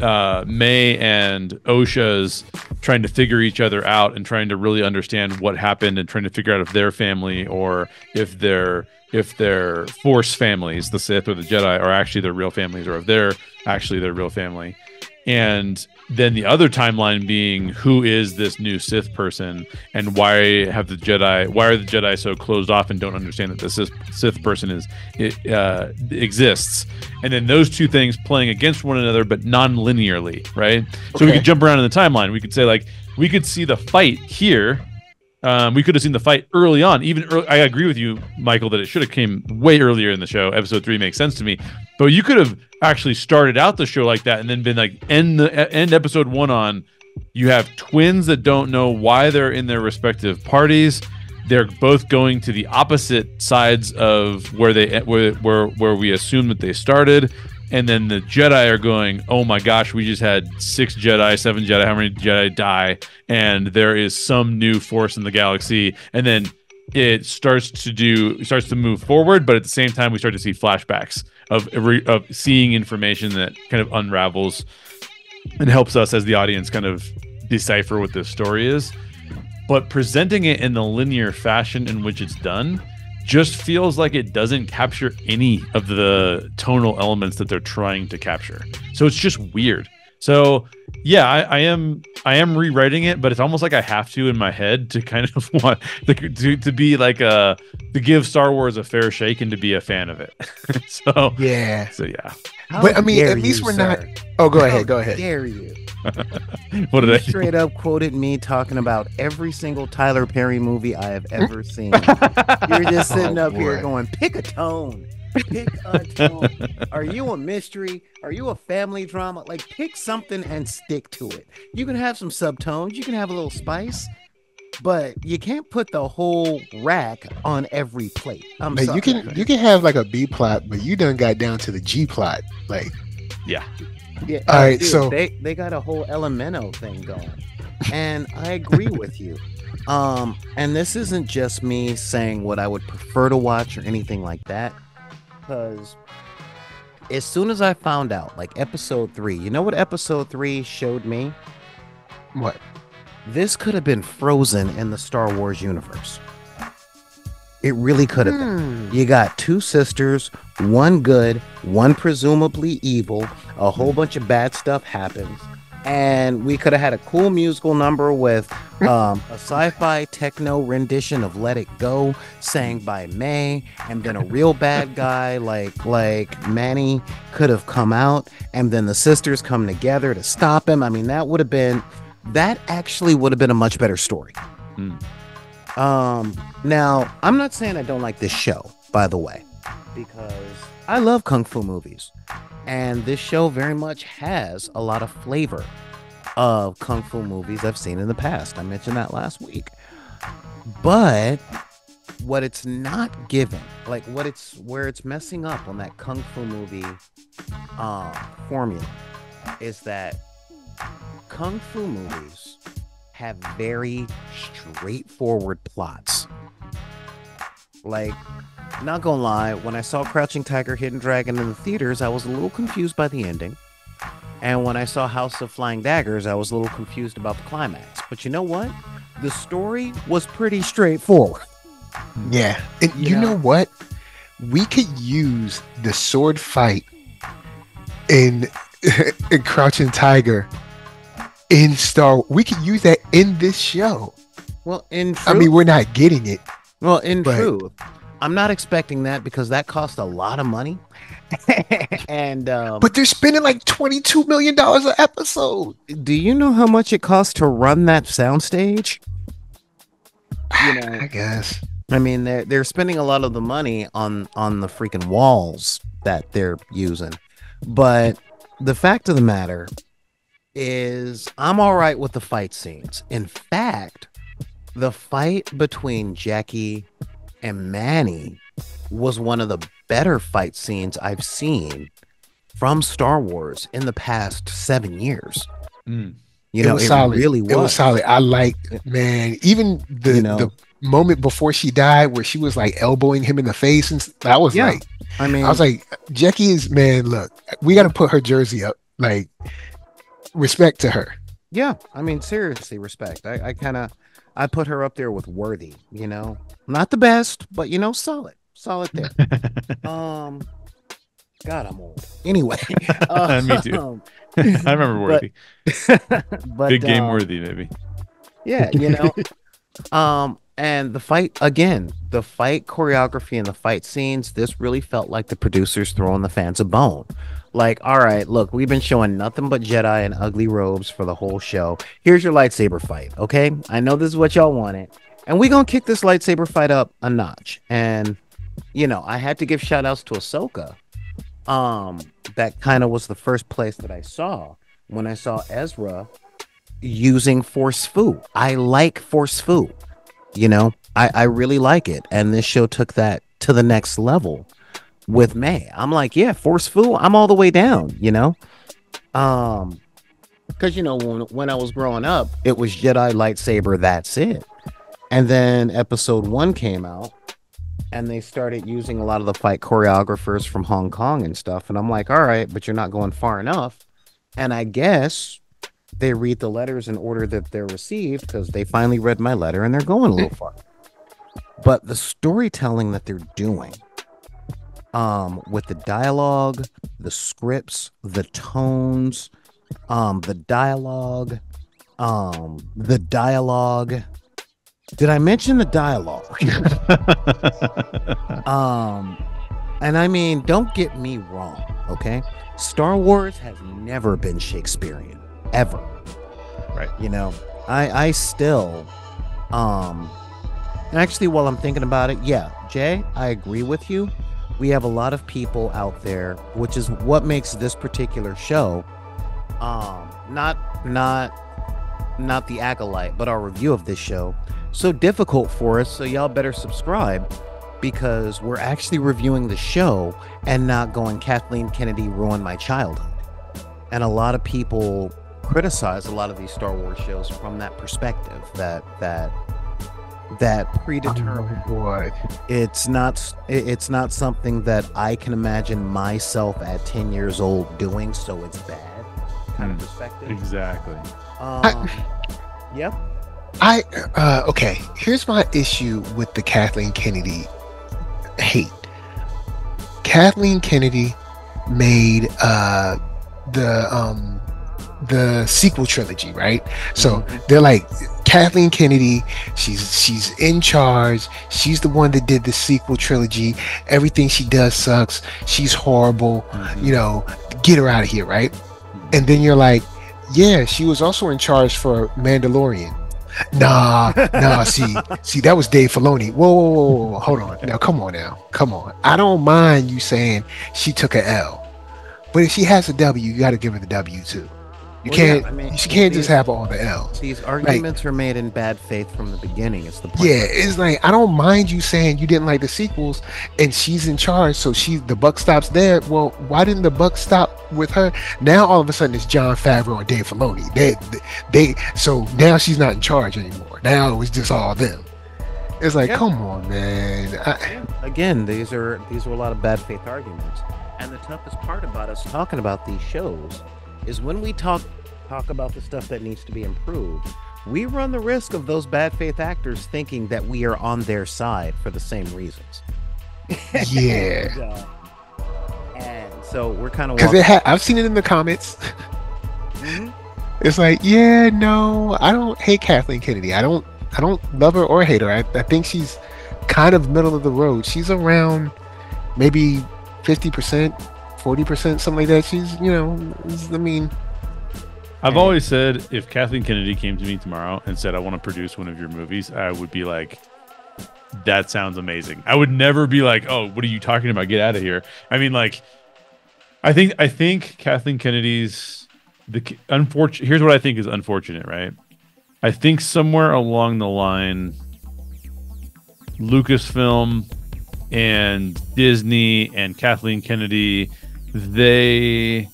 C: uh, Mae and Osha's trying to figure each other out and trying to really understand what happened and trying to figure out if their family or if they're if their Force families, the Sith or the Jedi, are actually their real families, or if they're actually their real family. And then the other timeline being who is this new Sith person and why have the Jedi why are the Jedi so closed off and don't understand that the Sith, Sith person is it, uh, exists? And then those two things playing against one another but non-linearly right? So we
B: Okay.
C: could jump around in the timeline. We could say like we could see the fight here um, we could have seen the fight early on. Even early, I agree with you, Michael, that it should have came way earlier in the show. Episode three makes sense to me, but you could have actually started out the show like that and then been like end the end episode one on. You have twins that don't know why they're in their respective parties. They're both going to the opposite sides of where they where where, where we assume that they started. And then the Jedi are going, oh my gosh, we just had six Jedi, seven Jedi, how many Jedi die? And there is some new force in the galaxy. And then it starts to do starts to move forward, but at the same time, we start to see flashbacks of of seeing information that kind of unravels and helps us as the audience kind of decipher what this story is. But presenting it in the linear fashion in which it's done just feels like it doesn't capture any of the tonal elements that they're trying to capture. So it's just weird. So yeah, I, I am I am rewriting it, but it's almost like I have to in my head to kind of want to, to, to be like a to give Star Wars a fair shake and to be a fan of it. so
B: Yeah.
C: so yeah.
D: How
B: But, I mean, at least
D: you,
B: we're not- Oh, go
D: How
B: ahead. Go ahead.
D: Dare you?
C: What did
D: You
C: I do?
D: straight up quoted me talking about every single Tyler Perry movie I have ever seen. You're just sitting
B: Oh,
D: up here going, pick a tone. Pick a tone. Are you a mystery? Are you a family drama? Like, pick something and stick to it. You can have some subtones, you can have a little spice, but you can't put the whole rack on every plate. I'm
B: Like,
D: sorry.
B: you can you can have like a B plot, but you done got down to the G plot. Like,
C: Yeah.
D: Yeah,
B: All
D: uh, dude,
B: so-
D: they they got a whole Memento thing going, and I agree with you. Um, and this isn't just me saying what I would prefer to watch or anything like that, because as soon as I found out, like episode three, you know what episode three showed me?
B: what?
D: This could have been frozen in the Star Wars universe. It really could have been.
B: Hmm.
D: You got two sisters, one good, one presumably evil. A whole bunch of bad stuff happens. And we could have had a cool musical number with um, a sci fi techno rendition of Let It Go, sang by Mae. And then a real bad guy like like Manny could have come out. And then the sisters come together to stop him. I mean, that would have been, that actually would have been a much better story.
C: Mm.
D: Um, now I'm not saying I don't like this show, by the way, because I love kung fu movies, and this show very much has a lot of flavor of kung fu movies I've seen in the past. I mentioned that last week, but what it's not giving, like what it's where it's messing up on that kung fu movie uh, formula, is that kung fu movies have very straightforward plots. Like, not gonna lie, when I saw Crouching Tiger, Hidden Dragon in the theaters, I was a little confused by the ending. And when I saw House of Flying Daggers, I was a little confused about the climax. But you know what? The story was pretty straightforward.
B: Yeah. And you,
D: You
B: know,
D: know?
B: what? We could use the sword fight in in Crouching Tiger in Star We can use that in this show.
D: Well, in truth,
B: I mean, we're not getting it.
D: well, in
B: but-
D: truth, I'm not expecting that because that cost a lot of money. and um,
B: But they're spending like $22 million an episode.
D: do you know how much it costs to run that soundstage? You know,
B: I guess.
D: I mean, they're they're spending a lot of the money on on the freaking walls that they're using, but the fact of the matter is, I'm all right with the fight scenes. In fact, the fight between Jecki and Manny was one of the better fight scenes I've seen from Star Wars in the past seven years.
C: Mm.
D: You
B: it
D: know,
B: was
D: it
B: solid.
D: really was.
B: It was solid. I like, man, even the,
D: You know.
B: the moment before she died where she was like elbowing him in the face and s- I was
D: Yeah.
B: like,
D: I mean,
B: I was like, Jecki is man. Look, we got to put her jersey up. Like, respect to her.
D: Yeah, I mean, seriously, respect. I, I kind of, I put her up there with worthy. You know, not the best, but you know, solid, solid there. um, God, I'm old. Anyway, uh,
C: Me too. I remember worthy.
D: but
C: Big game
D: um,
C: worthy, maybe.
D: Yeah, you know, um, and the fight again, the fight choreography and the fight scenes. This really felt like the producers throwing the fans a bone. Like, all right, look, we've been showing nothing but Jedi and ugly robes for the whole show. Here's your lightsaber fight, okay? I know this is what y'all wanted, and we're gonna kick this lightsaber fight up a notch. And you know, I had to give shout outs to Ahsoka. Um, that kind of was the first place that I saw when I saw Ezra using Force Fu. I like Force Fu. You know, I, I really like it. And this show took that to the next level with Mae. I'm like, yeah, Force Fu, I'm all the way down, you know? Um, because you know, when when I was growing up, it was Jedi lightsaber, that's it. And then episode one came out, and they started using a lot of the fight choreographers from Hong Kong and stuff. And I'm like, all right, but you're not going far enough. And I guess they read the letters in order that they're received because they finally read my letter and they're going a little far. But the storytelling that they're doing, um, with the dialogue, the scripts, the tones, um, the dialogue, um, the dialogue. Did I mention the dialogue? Um, and I mean, don't get me wrong, okay? Star Wars has never been Shakespearean, ever.
C: Right.
D: You know, I I still, um, actually, while I'm thinking about it, yeah, Jay, I agree with you. We have a lot of people out there, which is what makes this particular show, um, not not not the acolyte, but our review of this show, so difficult for us. So y'all better subscribe because we're actually reviewing the show and not going Kathleen Kennedy ruined my childhood. And a lot of people criticize a lot of these Star Wars shows from that perspective that that that predetermined
B: Oh, boy.
D: it's not it's not something that I can imagine myself at 10 years old doing so it's bad kind of
C: Hmm.
D: perspective.
C: exactly.
D: Um, yep.
B: I uh okay, here's my issue with the Kathleen Kennedy hate. Kathleen Kennedy made uh the um the sequel trilogy, right? So they're like Kathleen Kennedy, she's she's in charge. She's the one that did the sequel trilogy. Everything she does sucks. She's horrible. Mm-hmm. You know, get her out of here, right? And then you're like, yeah, she was also in charge for Mandalorian. Nah, nah. See, see, that was Dave Filoni. Whoa, whoa, whoa, whoa, whoa, hold on. Now, come on, now, come on. I don't mind you saying she took a L, but if she has a W, you got to give her the W too. You
D: Well,
B: can't.
D: I mean,
B: you can't just have all the L's.
D: These arguments are made in bad faith from the beginning. It's the point.
B: Yeah, it's like I don't mind you saying you didn't like the sequels, and she's in charge, so she the buck stops there. Well, why didn't the buck stop with her? Now all of a sudden it's Jon Favreau and Dave Filoni. They, they, so now she's not in charge anymore. Now it's just all them. It's like,
D: Yeah.
B: come on, man. I,
D: Again, these are these are a lot of bad faith arguments. And the toughest part about us talking about these shows is when we talk talk about the stuff that needs to be improved, we run the risk of those bad faith actors thinking that we are on their side for the same reasons.
B: Yeah.
D: and, uh, and so we're kind of
B: because it ha- I've seen it in the comments. It's like, yeah, no, I don't hate Kathleen Kennedy. I don't, I don't love her or hate her. I, I think she's kind of middle of the road. She's around maybe fifty percent, forty percent, something like that. She's, you know, I mean,
C: I've always said if Kathleen Kennedy came to me tomorrow and said I want to produce one of your movies, I would be like, "That sounds amazing." I would never be like, "Oh, what are you talking about? Get out of here." I mean, like, I think I think Kathleen Kennedy's the unfortunate. Here's what I think is unfortunate, right? I think somewhere along the line, Lucasfilm and Disney and Kathleen Kennedy, they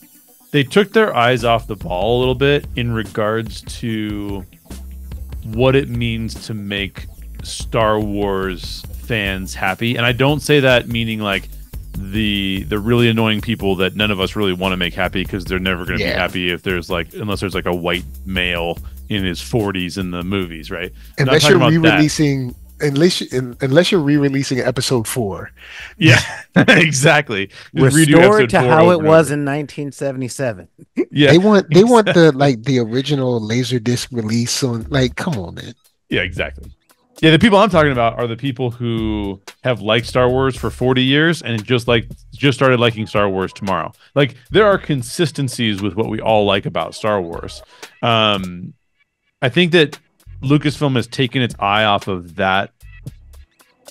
C: they took their eyes off the ball a little bit in regards to what it means to make Star Wars fans happy. And I don't say that meaning like the the really annoying people that none of us really want to make happy because they're never going to
B: Yeah.
C: be happy if there's like unless there's like a white male in his 40s in the movies, right?
B: Unless you're
C: about that.
B: Re-releasing, unless you, un- unless you're re-releasing episode four.
C: Yeah, exactly. Just redo
D: restored to
C: four
D: how it was in 1977.
C: Yeah,
B: They want, they want the like the original laser disc release on. Like, come on, man.
C: Yeah, exactly. Yeah, the people I'm talking about are the people who have liked Star Wars for 40 years and just like just started liking Star Wars tomorrow. Like there are consistencies with what we all like about Star Wars. Um I think that Lucasfilm has taken its eye off of that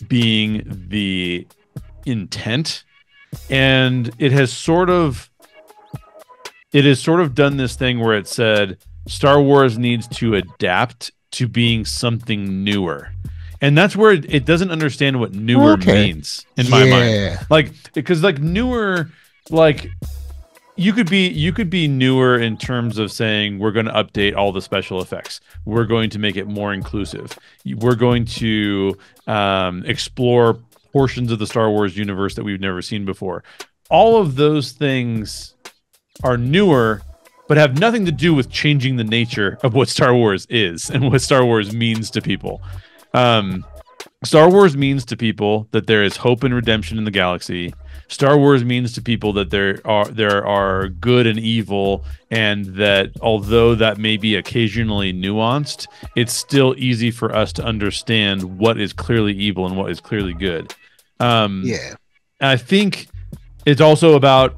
C: being the intent and it has sort of it has sort of done this thing where it said Star Wars needs to adapt to being something newer. And that's where it, it doesn't understand what newer
B: Okay.
C: means in my mind. Like because like newer like you could be you could be newer in terms of saying we're going to update all the special effects. We're going to make it more inclusive. We're going to um, explore portions of the Star Wars universe that we've never seen before. All of those things are newer but have nothing to do with changing the nature of what Star Wars is and what Star Wars means to people. Um, Star Wars means to people that there is hope and redemption in the galaxy. Star Wars means to people that there are there are good and evil, and that although that may be occasionally nuanced, it's still easy for us to understand what is clearly evil and what is clearly good. Um,
B: Yeah.
C: I think it's also about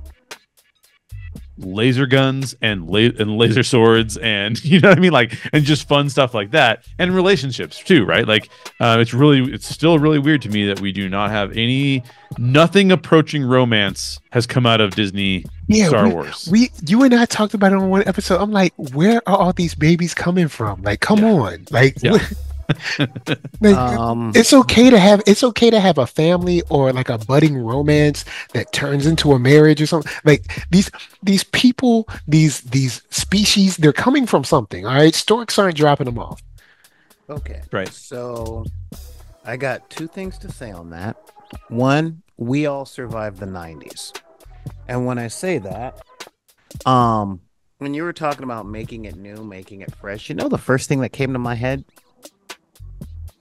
C: laser guns and la- and laser swords and you know what I mean like and just fun stuff like that and relationships too right like uh, it's really it's still really weird to me that we do not have any nothing approaching romance has come out of Disney
B: Yeah.
C: Star
B: we,
C: Wars
B: we, you and I talked about it on one episode. I'm like, where are all these babies coming from? Like, come
C: Yeah.
B: on. Like,
C: Yeah.
B: What- like,
D: Um,
B: it's okay to have it's okay to have a family or like a budding romance that turns into a marriage or something like these these people these these species they're coming from something all right storks aren't dropping them off
D: Okay.
C: Right.
D: So I got two things to say on that. One, we all survived the 90s. And when I say that, um when you were talking about making it new, making it fresh, you know the first thing that came to my head?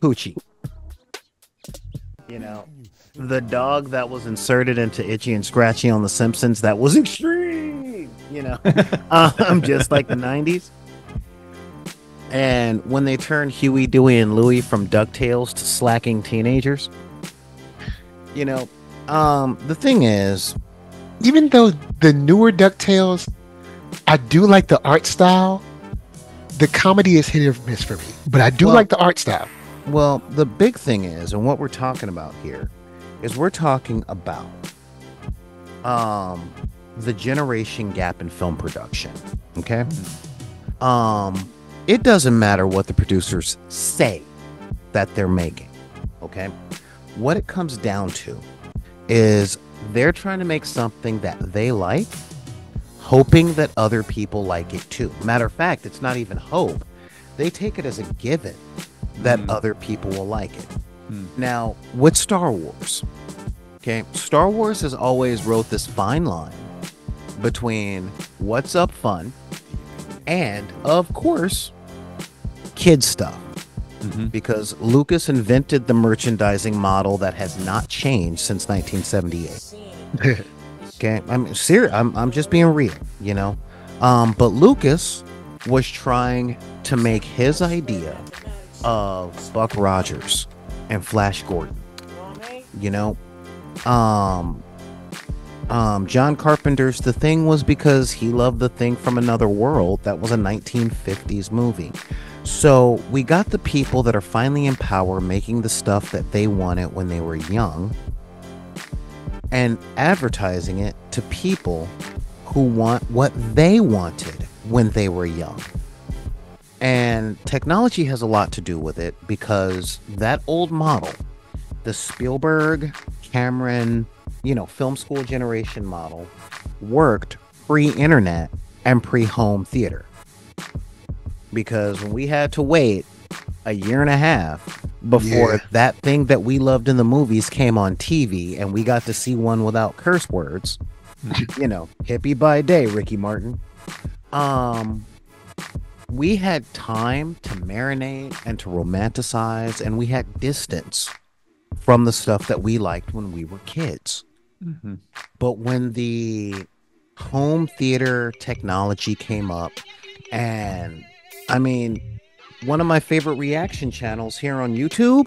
D: Poochie. You know, the dog that was inserted into Itchy and Scratchy on The Simpsons that was extreme, you know, um, just like the 90s. And when they turned Huey, Dewey, and Louie from DuckTales to slacking teenagers, you know, um, the thing is,
B: even though the newer ducktales i do like the art style the comedy is hit or miss for me but i do
D: Well-
B: like the art style
D: well, the big thing is, and what we're talking about here, is we're talking about um the generation gap in film production. Okay, um, it doesn't matter what the producers say that they're making. Okay, what it comes down to is they're trying to make something that they like, hoping that other people like it too. Matter of fact, it's not even hope; they take it as a given that
C: Hmm.
D: other people will like it.
C: Hmm.
D: Now, with Star Wars, okay, Star Wars has always wrote this fine line between what's up fun and, of course, kid stuff.
C: Mhm.
D: Because Lucas invented the merchandising model that has not changed since 1978. Okay, I'm serious. I'm, I'm just being real, you know. Um, but Lucas was trying to make his idea of Buck Rogers and Flash Gordon. You know, um, um, John Carpenter's The Thing was because he loved The Thing from Another World. That was a 1950s movie. So we got the people that are finally in power making the stuff that they wanted when they were young and advertising it to people who want what they wanted when they were young. And technology has a lot to do with it because that old model, the Spielberg, Cameron, you know, film school generation model, worked pre internet and pre home theater. Because we had to wait a year and a half before
B: Yeah.
D: that thing that we loved in the movies came on TV and we got to see one without curse words, you know, hippie by day, Ricky Martin. Um, we had time to marinate and to romanticize, and we had distance from the stuff that we liked when we were kids.
C: Mhm.
D: But when the home theater technology came up, and I mean, one of my favorite reaction channels here on YouTube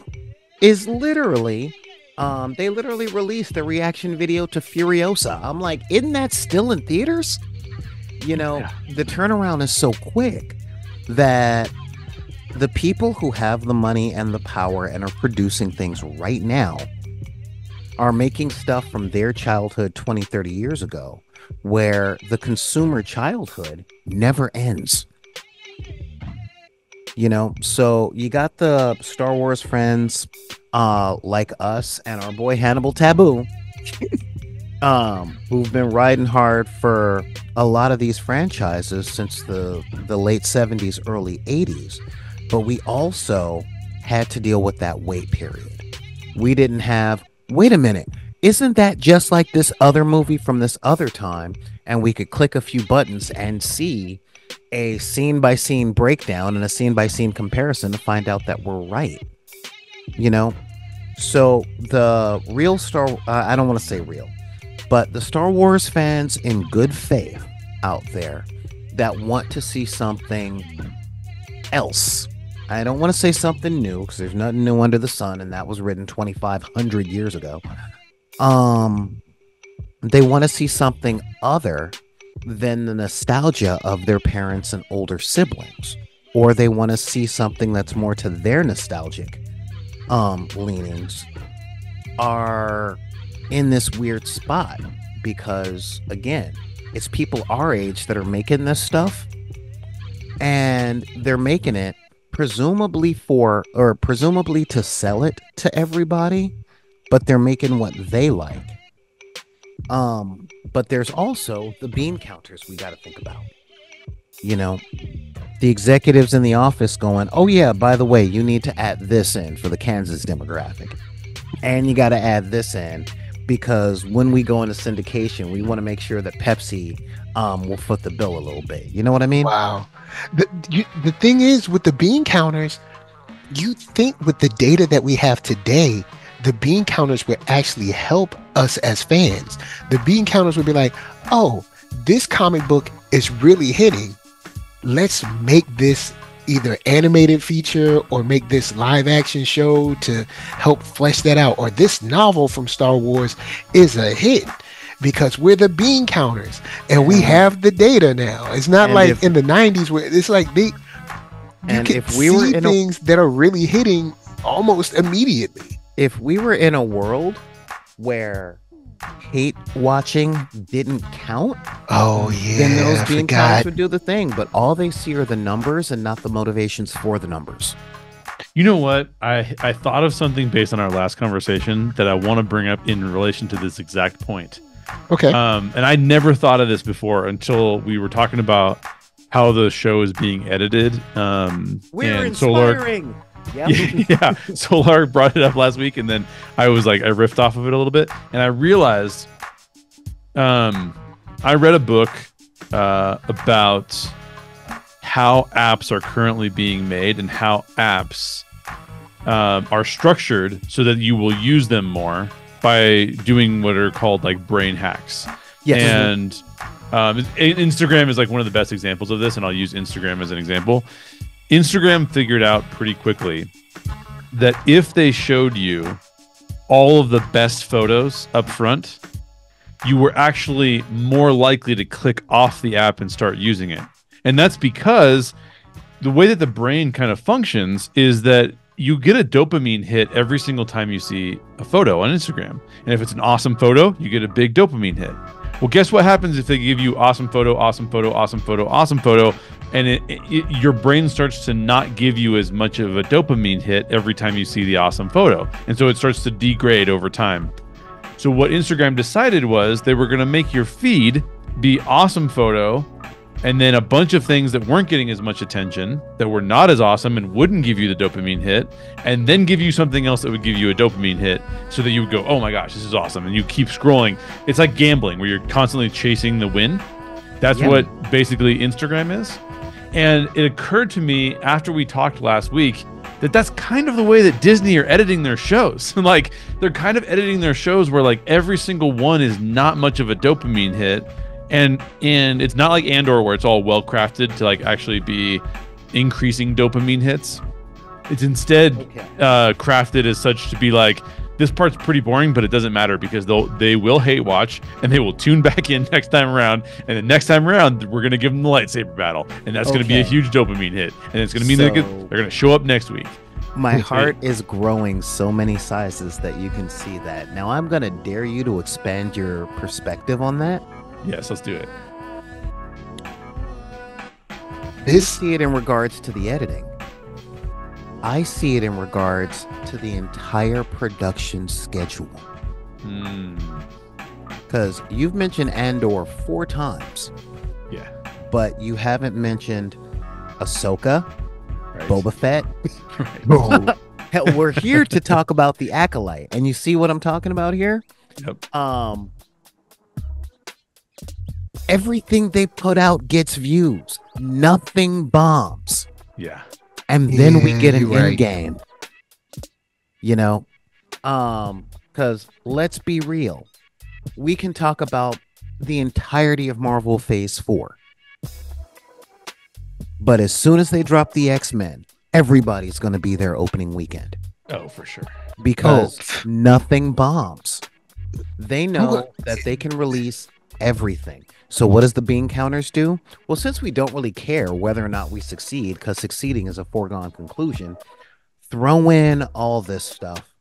D: is literally, um, they literally released a reaction video to Furiosa. I'm like, isn't that still in theaters? You know,
C: Yeah.
D: the turnaround is so quick that the people who have the money and the power and are producing things right now are making stuff from their childhood 20, 30 years ago, where the consumer childhood never ends. You know, so you got the Star Wars friends uh like us and our boy Hannibal Tabu um who've been riding hard for a lot of these franchises since the the late 70s early 80s but we also had to deal with that wait period. We didn't have wait a minute isn't that just like this other movie from this other time? And we could click a few buttons and see a scene by scene breakdown and a scene by scene comparison to find out that we're right you know? So the real star uh, i don't want to say real but the star wars fans in good faith out there that want to see something else. I don't want to say something new because there's nothing new under the sun and that was written 2500 years ago. Um they want to see something other than the nostalgia of their parents and older siblings. Or they want to see something that's more to their nostalgic um leanings. Are in this weird spot because again it's people our age that are making this stuff and they're making it presumably for or presumably to sell it to everybody but they're making what they like. Um but there's also the bean counters we got to think about you know? The executives in the office going oh yeah by the way you need to add this in for the kansas demographic and you got to add this in because when we go into syndication we want to make sure that pepsi um will foot the bill a little bit you know what i mean
B: Wow. The, you, the thing is, with the bean counters, you think with the data that we have today, the bean counters would actually help us as fans. The bean counters would be like, oh, this comic book is really hitting. Let's make this either animated feature or make this live action show to help flesh that out. Or this novel from Star Wars is a hit because we're the bean counters and we have the data now. It's not
D: And
B: like
D: if-
B: in the 90s where it's like they you
D: And
B: can
D: if we were
B: see
D: in a-
B: things that are really hitting almost immediately.
D: if we were in a world where hate watching didn't count,
B: Oh yeah,
D: then
B: I
D: those bean
B: forgot.
D: counters would do the thing. But all they see are the numbers and not the motivations for the numbers.
C: You know what? I I thought of something based on our last conversation that I want to bring up in relation to this exact point.
B: Okay.
C: Um, and I never thought of this before until we were talking about how the show is being edited. Um, and Solar,
D: Yep.
C: Yeah, yeah, Solar brought it up last week, and then I was like, I riffed off of it a little bit, and I realized, um, I read a book uh, about how apps are currently being made and how apps um, are structured so that you will use them more by doing what are called like brain hacks.
D: Yes.
C: And um, Instagram is like one of the best examples of this, and I'll use Instagram as an example. Instagram figured out pretty quickly that if they showed you all of the best photos up front, you were actually more likely to click off the app and start using it. And that's because the way that the brain kind of functions is that you get a dopamine hit every single time you see a photo on Instagram. And if it's an awesome photo, you get a big dopamine hit. Well, guess what happens if they give you awesome photo, awesome photo, awesome photo, awesome photo, and it, it, your brain starts to not give you as much of a dopamine hit every time you see the awesome photo. And so it starts to degrade over time. So what Instagram decided was they were going to make your feed be awesome photo and then a bunch of things that weren't getting as much attention that were not as awesome and wouldn't give you the dopamine hit and then give you something else that would give you a dopamine hit so that you would go oh my gosh this is awesome and you keep scrolling it's like gambling where you're constantly chasing the win that's
D: Yeah.
C: what basically instagram is and it occurred to me after we talked last week that that's kind of the way that Disney are editing their shows. like they're kind of editing their shows where like every single one is not much of a dopamine hit and and it's not like Andor where it's all well crafted to like actually be increasing dopamine hits. It's instead
D: Okay.
C: uh, crafted as such to be like this part's pretty boring, but it doesn't matter because they'll they will hate watch and they will tune back in next time around. And the next time around, we're gonna give them the lightsaber battle, and that's gonna be a huge dopamine hit, and it's gonna mean they're, gonna, they're gonna show up next week.
D: My
C: Okay.
D: heart is growing so many sizes that you can see that. Now I'm gonna dare you to expand your perspective on that.
C: Yes, let's do it.
B: This
D: see it in regards to the editing. I see it in regards to the entire production schedule.
C: Hmm.
D: Because you've mentioned Andor four times,
C: yeah.
D: but you haven't mentioned Ahsoka,
C: Right.
D: Boba Fett.
C: Right.
D: Hell, we're here to talk about the Acolyte, and you see what I'm talking about here.
C: Yep.
D: Um, everything they put out gets views. Nothing bombs.
C: Yeah.
D: And then we get an
B: you're right.
D: end game. You know, um, because let's be real, we can talk about the entirety of Marvel Phase Four, but as soon as they drop the X Men, everybody's going to be there opening weekend
C: Oh, for sure.
D: because
B: Oh.
D: nothing bombs. They know that they can release everything. So what does the bean counters do? Well, since we don't really care whether or not we succeed, because succeeding is a foregone conclusion, throw in all this stuff.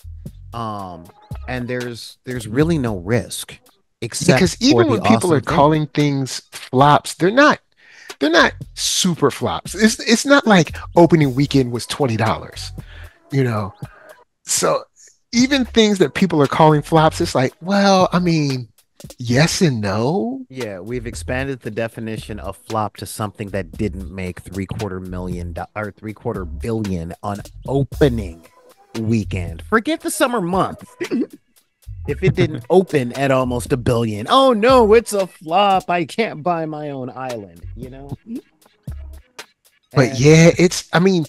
D: Um, and there's there's really no risk. Except
B: because even when people are
D: thing.
B: calling things flops, they're not they're not super flops. It's it's not like opening weekend was twenty dollars, you know. So even things that people are calling flops, it's like, well, I mean, yes and no.
D: Yeah, we've expanded the definition of flop to something that didn't make three quarter million do- or three quarter billion on opening weekend. Forget the summer month. if it didn't open at almost a billion, oh no, it's a flop. I can't buy my own island, you know?
B: But
D: And-
B: yeah, it's I mean,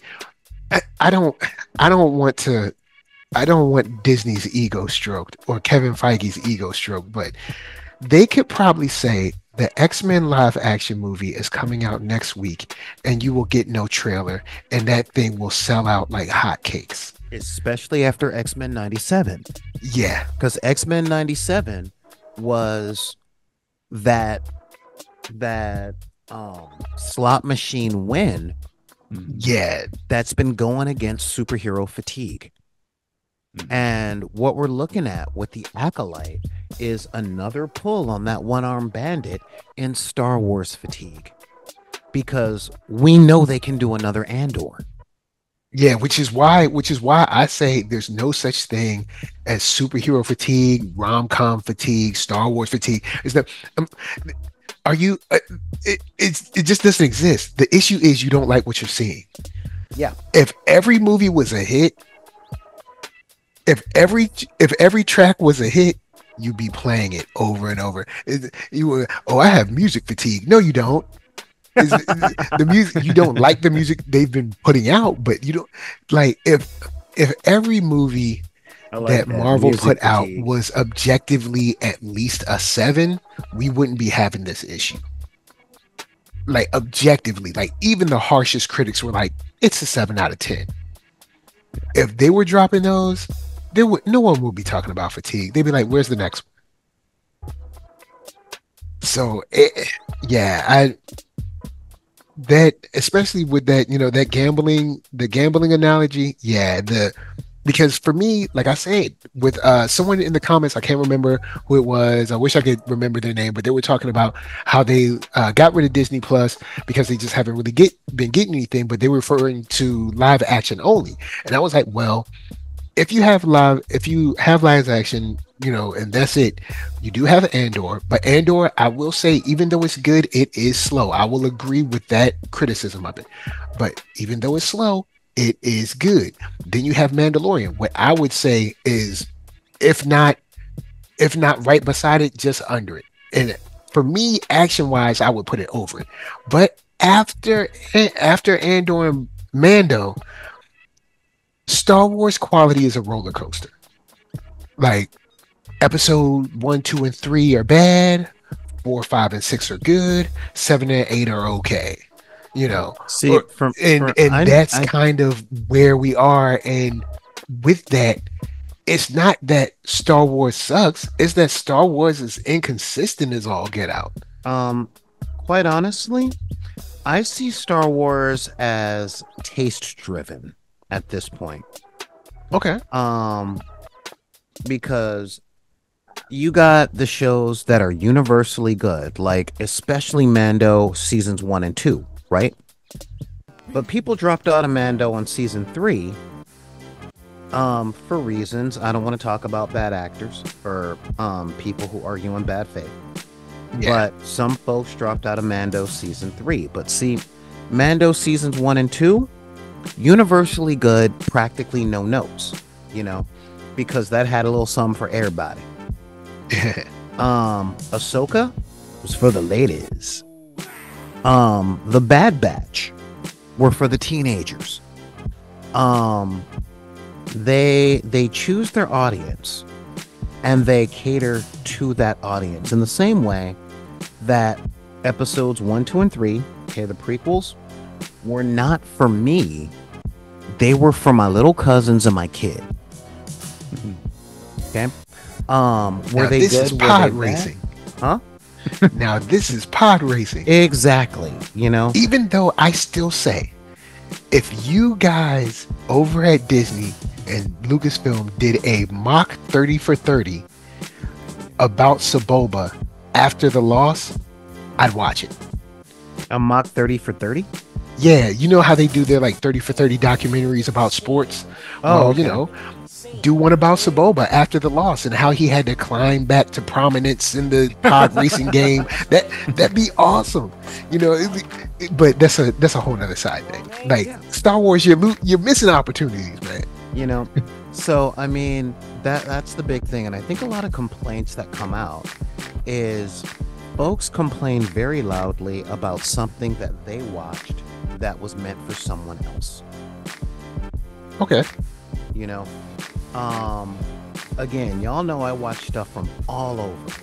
B: I, I don't I don't want to I don't want Disney's ego stroked or Kevin Feige's ego stroked, but they could probably say the X-Men live action movie is coming out next week and you will get no trailer and that thing will sell out like hotcakes.
D: especially after X Men 97.
B: Yeah.
D: because X Men '97 was that that um slot machine win.
B: Yeah.
D: that's been going against superhero fatigue.
C: Mhm.
D: And what we're looking at with the Acolyte is another pull on that one armed bandit in Star Wars fatigue. Because we know they can do another Andor.
B: Yeah, which is why which is why I say there's no such thing as superhero fatigue, rom-com fatigue, Star Wars fatigue. Is that um, are you uh, it, it's it just doesn't exist. The issue is you don't like what you're seeing.
D: Yeah.
B: If every movie was a hit, if every if every track was a hit, you'd be playing it over and over. Is- You were, oh, I have music fatigue. No, you don't. The music you don't like the music they've been putting out, but you don't like if if every movie that Marvel put out was objectively at least a seven, we wouldn't be having this issue. Like objectively, like even the harshest critics were like, it's a seven out of ten. If they were dropping those, there would no one would be talking about fatigue. They'd be like, "Where's the next?" one? So, it, yeah, I that especially with that you know that gambling the gambling analogy, yeah, the because for me, like I said, with uh someone in the comments, I can't remember who it was. I wish I could remember their name, but they were talking about how they uh, got rid of Disney Plus because they just haven't really get been getting anything, but they were referring to live action only. And I was like, well, if you have live, if you have live action, you know, and that's it, you do have Andor, but Andor, I will say, even though it's good, it is slow. I will agree with that criticism of it. But even though it's slow, it is good. Then you have Mandalorian, what I would say is, if not, if not right beside it, just under it. And for me, action wise, I would put it over it. But after after Andor and Mando, Star Wars quality is a roller coaster. Like episode one, two, and three are bad. Four, five, and six are good. Seven and eight are okay. You know,
D: See,
B: Or-
D: from
B: and
D: from-
B: and
D: I-
B: that's
D: I-
B: kind of where we are. And with that, it's not that Star Wars sucks. It's that Star Wars is inconsistent as all get out.
D: Um, quite honestly, I see Star Wars as taste driven at this point.
B: Okay.
D: Um, because you got the shows that are universally good, like especially Mando seasons one and two, right? But people dropped out of Mando on season three. Um, for reasons I don't want to talk about bad actors or um people who argue in bad faith.
B: Yeah.
D: But some folks dropped out of Mando season three. But see, Mando seasons one and two, universally good, practically no notes, you know, because that had a little something for everybody. Um, Ahsoka was for the ladies. Um, the Bad Batch were for the teenagers. Um, they they choose their audience and they cater to that audience in the same way that episodes one, two, and three, okay, the prequels, were not for me. They were for my little cousins and my kid. Okay. Um, were
B: now,
D: they
B: this
D: good?
B: is pod racing.
D: Huh?
B: now this is pod racing.
D: Exactly. You know.
B: Even though I still say, if you guys over at Disney and Lucasfilm did a mock 30 for 30 about Sebulba after the loss, I'd watch it.
D: A mock 30 for 30?
B: Yeah, you know how they do their like 30 for 30 documentaries about sports?
D: Oh,
B: Well,
D: okay.
B: you know, do one about Sebulba after the loss and how he had to climb back to prominence in the pod racing game. That that'd be awesome. You know, it'd be- it- but that's a that's a whole other side thing. Like Star Wars, you're lo- you're missing opportunities, man.
D: you know so i mean that that's the big thing and i think a lot of complaints that come out is folks complain very loudly about something that they watched that was meant for someone else.
B: Okay.
D: you know? Um again y'all know i watch stuff from all over.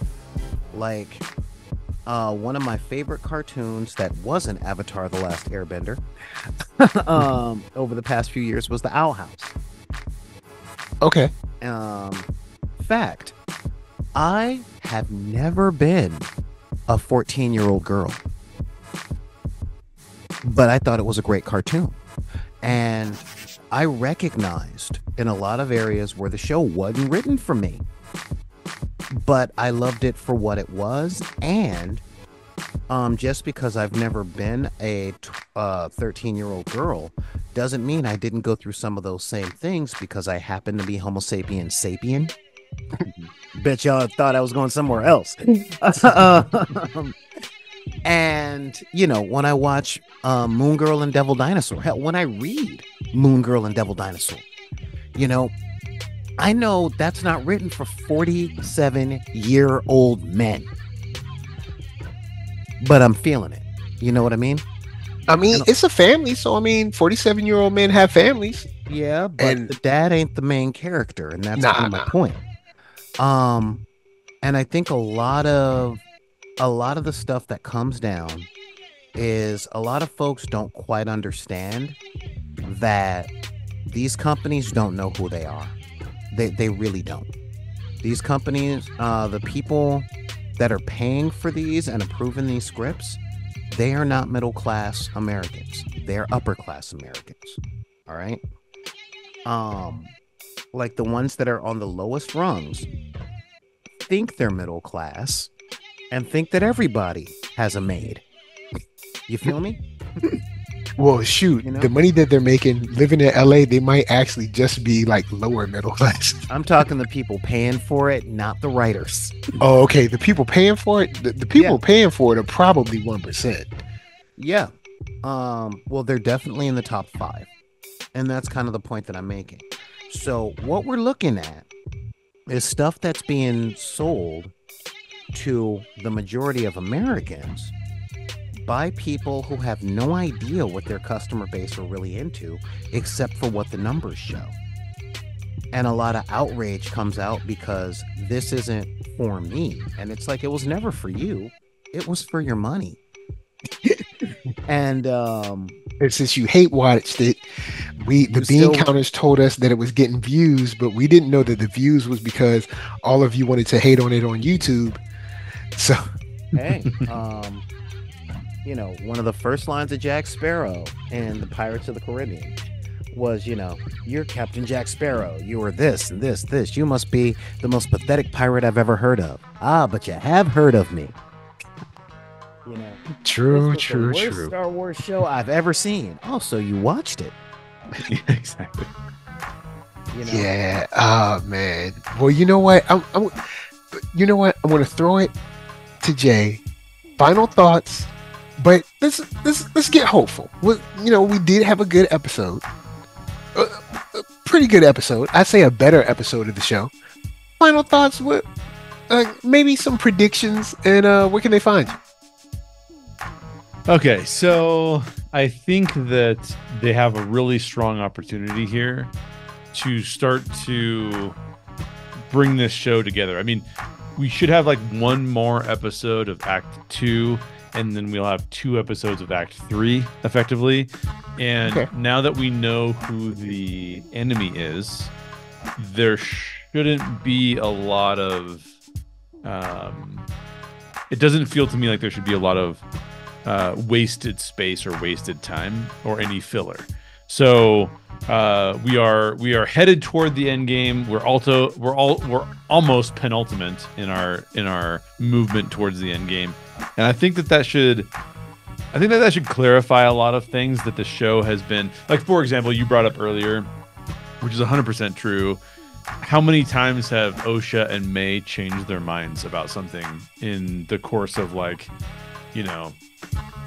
D: Like uh one of my favorite cartoons that wasn't avatar the last airbender um over the past few years was the owl house
B: Okay.
D: um, fact I have never been a 14 year old girl, but I thought it was a great cartoon. And I recognized in a lot of areas where the show wasn't written for me. But I loved it for what it was. And um, just because I've never been a 13 uh, year old girl doesn't mean I didn't go through some of those same things because I happen to be Homo sapien sapien. Bet y'all thought I was going somewhere else. um, and you know, when I watch uh, Moon Girl and Devil Dinosaur, hell, when I read Moon Girl and Devil Dinosaur, you know, I know that's not written for 47 year old men, but I'm feeling it. You know what I mean?
B: I mean, it's a family, so I mean, 47 year old men have families.
D: Yeah, but and, the dad ain't the main character, and that's nah, my point. Um, and I think a lot of a lot of the stuff that comes down is a lot of folks don't quite understand that these companies don't know who they are. They they really don't. These companies, uh, the people that are paying for these and approving these scripts, they are not middle class Americans. They're upper class Americans. All right. Um, like the ones that are on the lowest rungs think they're middle class and think that everybody has a maid. You feel me?
B: Well, shoot, you know? the money that they're making living in LA, they might actually just be like lower middle class.
D: I'm talking the people paying for it, not the writers.
B: Oh, okay. The people paying for it, the, the people yeah. paying for it are probably 1%.
D: Yeah. Um, well, they're definitely in the top five. And that's kind of the point that I'm making. So, what we're looking at is stuff that's being sold to the majority of Americans by people who have no idea what their customer base are really into, except for what the numbers show. And a lot of outrage comes out because this isn't for me. And it's like, it was never for you, it was for your money. and um,
B: and since you hate watched it, we the bean still, counters told us that it was getting views, but we didn't know that the views was because all of you wanted to hate on it on YouTube. So
D: hey, um, you know, one of the first lines of Jack Sparrow in the Pirates of the Caribbean was, you know, you're Captain Jack Sparrow. You are this and this, this. You must be the most pathetic pirate I've ever heard of. Ah, but you have heard of me.
B: You know, true, true, true.
D: Star Wars show I've ever seen. Oh, so you watched it?
C: yeah, exactly.
B: You know? Yeah. Oh man. Well, you know what? I'm, I'm you know what? I'm going to throw it to Jay. Final thoughts, but let's let's let's get hopeful. We, you know, we did have a good episode, a, a pretty good episode. I'd say a better episode of the show. Final thoughts. What? Uh, maybe some predictions, and uh, where can they find you?
C: Okay, so I think that they have a really strong opportunity here to start to bring this show together. I mean, we should have like one more episode of Act Two, and then we'll have two episodes of Act Three, effectively. And okay. now that we know who the enemy is, there shouldn't be a lot of. Um, it doesn't feel to me like there should be a lot of uh, wasted space or wasted time or any filler. So uh, we are we are headed toward the end game. We're also we're all we're almost penultimate in our in our movement towards the end game, and I think that that should. I think that that should clarify a lot of things that the show has been like. For example, you brought up earlier, which is 100% true. How many times have Osha and Mae changed their minds about something in the course of like, you know,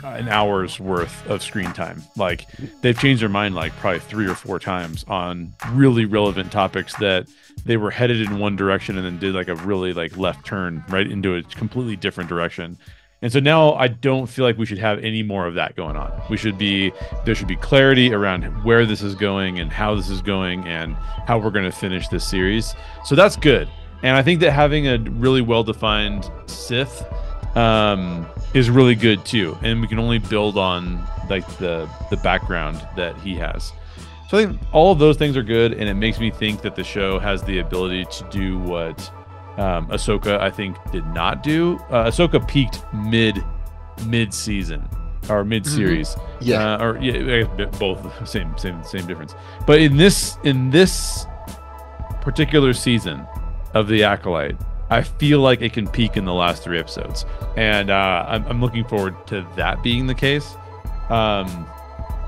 C: an hour's worth of screen time. Like they've changed their mind like probably three or four times on really relevant topics that they were headed in one direction and then did like a really like left turn right into a completely different direction. And so now I don't feel like we should have any more of that going on. We should be there should be clarity around where this is going and how this is going and how we're going to finish this series. So that's good. And I think that having a really well defined Sith um, is really good too, and we can only build on like the the background that he has. So I think all of those things are good, and it makes me think that the show has the ability to do what um, Ahsoka I think did not do. Uh, Ahsoka peaked mid mid season, or mid series.
B: Yeah.
C: Uh, or yeah, both same same same difference. But in this in this particular season of the Acolyte, I feel like it can peak in the last three episodes, and uh, I'm, I'm looking forward to that being the case. Um,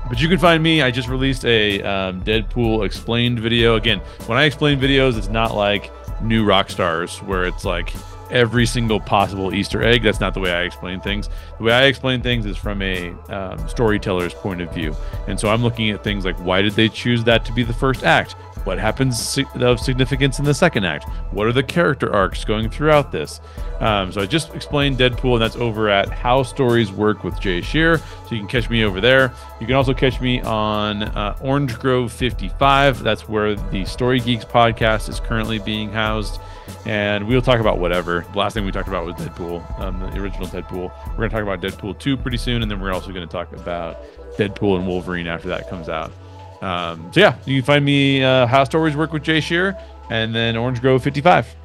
C: but you can find me. I just released a um, Deadpool explained video. Again, when I explain videos, it's not like New Rockstars where it's like every single possible Easter egg. That's not the way I explain things. The way I explain things is from a um, storyteller's point of view. And so I'm looking at things like why did they choose that to be the first act? What happens of significance in the second act? What are the character arcs going throughout this? Um, so I just explained Deadpool, and that's over at How Stories Work with Jay Sherer. So you can catch me over there. You can also catch me on uh, Orange Grove 55. That's where the Story Geeks podcast is currently being housed and we'll talk about whatever. The last thing we talked about was Deadpool, um, the original Deadpool. We're going to talk about Deadpool 2 pretty soon, and then we're also going to talk about Deadpool and Wolverine after that comes out. Um, so, yeah, you can find me uh, How Stories Work with Jay Sherer and then Orange Grove 55.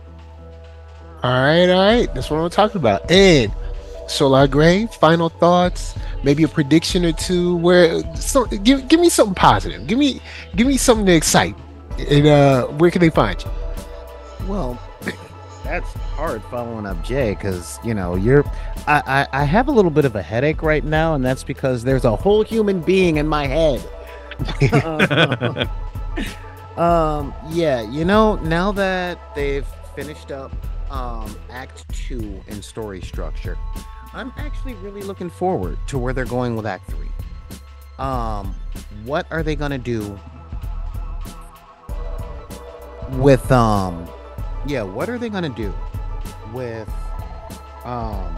B: All right, all right. That's what I'm talking about. And Solar Greye, final thoughts, maybe a prediction or two. Where so give give me something positive. Give me give me something to excite. And uh, where can they find you?
D: Well, that's hard following up Jay because you know you're. I, I I have a little bit of a headache right now, and that's because there's a whole human being in my head. um. Yeah. You know, now that they've finished up um Act Two in story structure, I'm actually really looking forward to where they're going with Act Three. Um, what are they gonna do with um yeah, what are they gonna do with um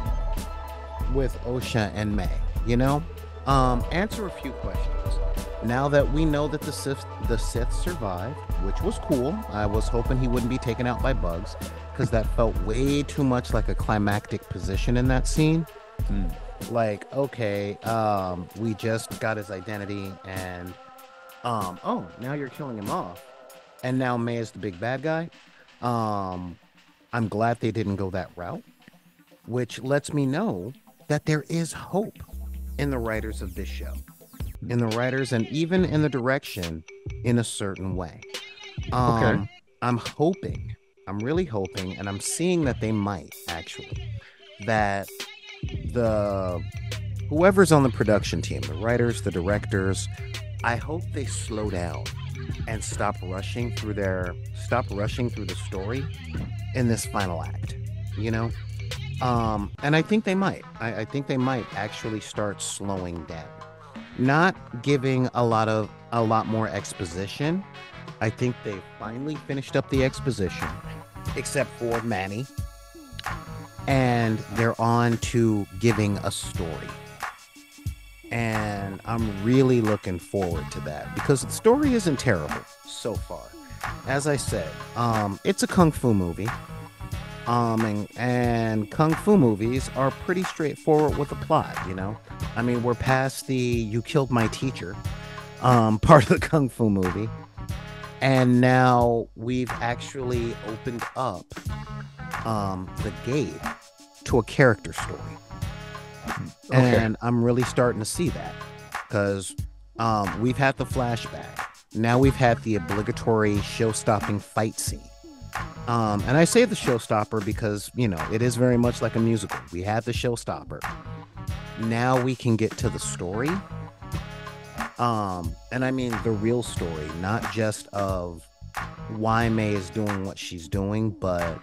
D: with Osha and Mae? You know, um, answer a few questions. Now that we know that the Sith the Sith survived, which was cool. I was hoping he wouldn't be taken out by bugs because that felt way too much like a climactic position in that scene.
C: Hmm.
D: Like, okay, um, we just got his identity, and um, oh, now you're killing him off, and now Mae is the big bad guy. Um, I'm glad they didn't go that route, which lets me know that there is hope in the writers of this show, in the writers, and even in the direction in a certain way. Um,
B: Okay.
D: I'm hoping, I'm really hoping, and I'm seeing that they might actually, that the whoever's on the production team, the writers, the directors, I hope they slow down and stop rushing through their stop rushing through the story in this final act you know um and i think they might. I, I think they might actually start slowing down. Not giving a lot of a lot more exposition. I think they finally finished up the exposition except for manny. And they're on to giving a story. And I'm really looking forward to that because the story isn't terrible so far. As I said, um, it's a kung fu movie, um, and, and kung fu movies are pretty straightforward with the plot. You know, I mean, we're past the "you killed my teacher" um, part of the kung fu movie, and now we've actually opened up um, the gate to a character story
B: Okay.
D: and I'm really starting to see that because um, we've had the flashback. Now we've had the obligatory show-stopping fight scene. Um, and I say the showstopper because you know it is very much like a musical. We have the showstopper. Now we can get to the story. Um, and I mean the real story, not just of why Mae is doing what she's doing, but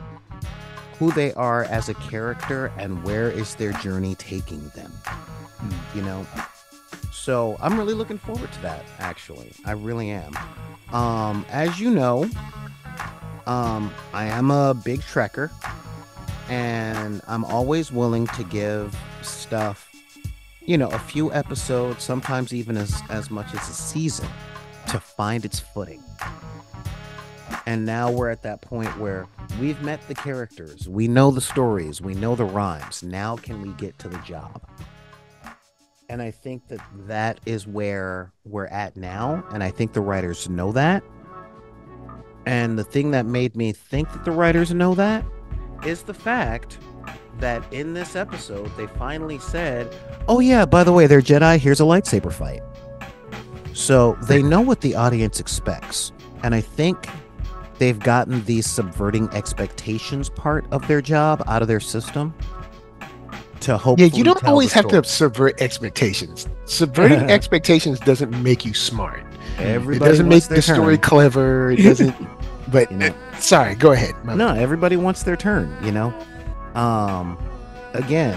D: who they are as a character and where is their journey taking them you know so i'm really looking forward to that actually i really am um as you know um i am a big trekker and i'm always willing to give stuff you know a few episodes sometimes even as as much as a season to find its footing and now we're at that point where we've met the characters, we know the stories, we know the rhymes. Now, can we get to the job? And I think that that is where we're at now. And I think the writers know that. And the thing that made me think that the writers know that is the fact that in this episode they finally said, "Oh yeah, by the way, they're Jedi. Here's a lightsaber fight." So they know what the audience expects, and I think they've gotten the subverting expectations part of their job out of their system. To hope,
B: Yeah, you don't always have to subvert expectations. Subverting expectations doesn't make you smart.
D: Everybody
B: it doesn't make the
D: their
B: story clever. It doesn't. but
D: You know.
B: uh, sorry, go ahead. My
D: no everybody wants their turn you know um again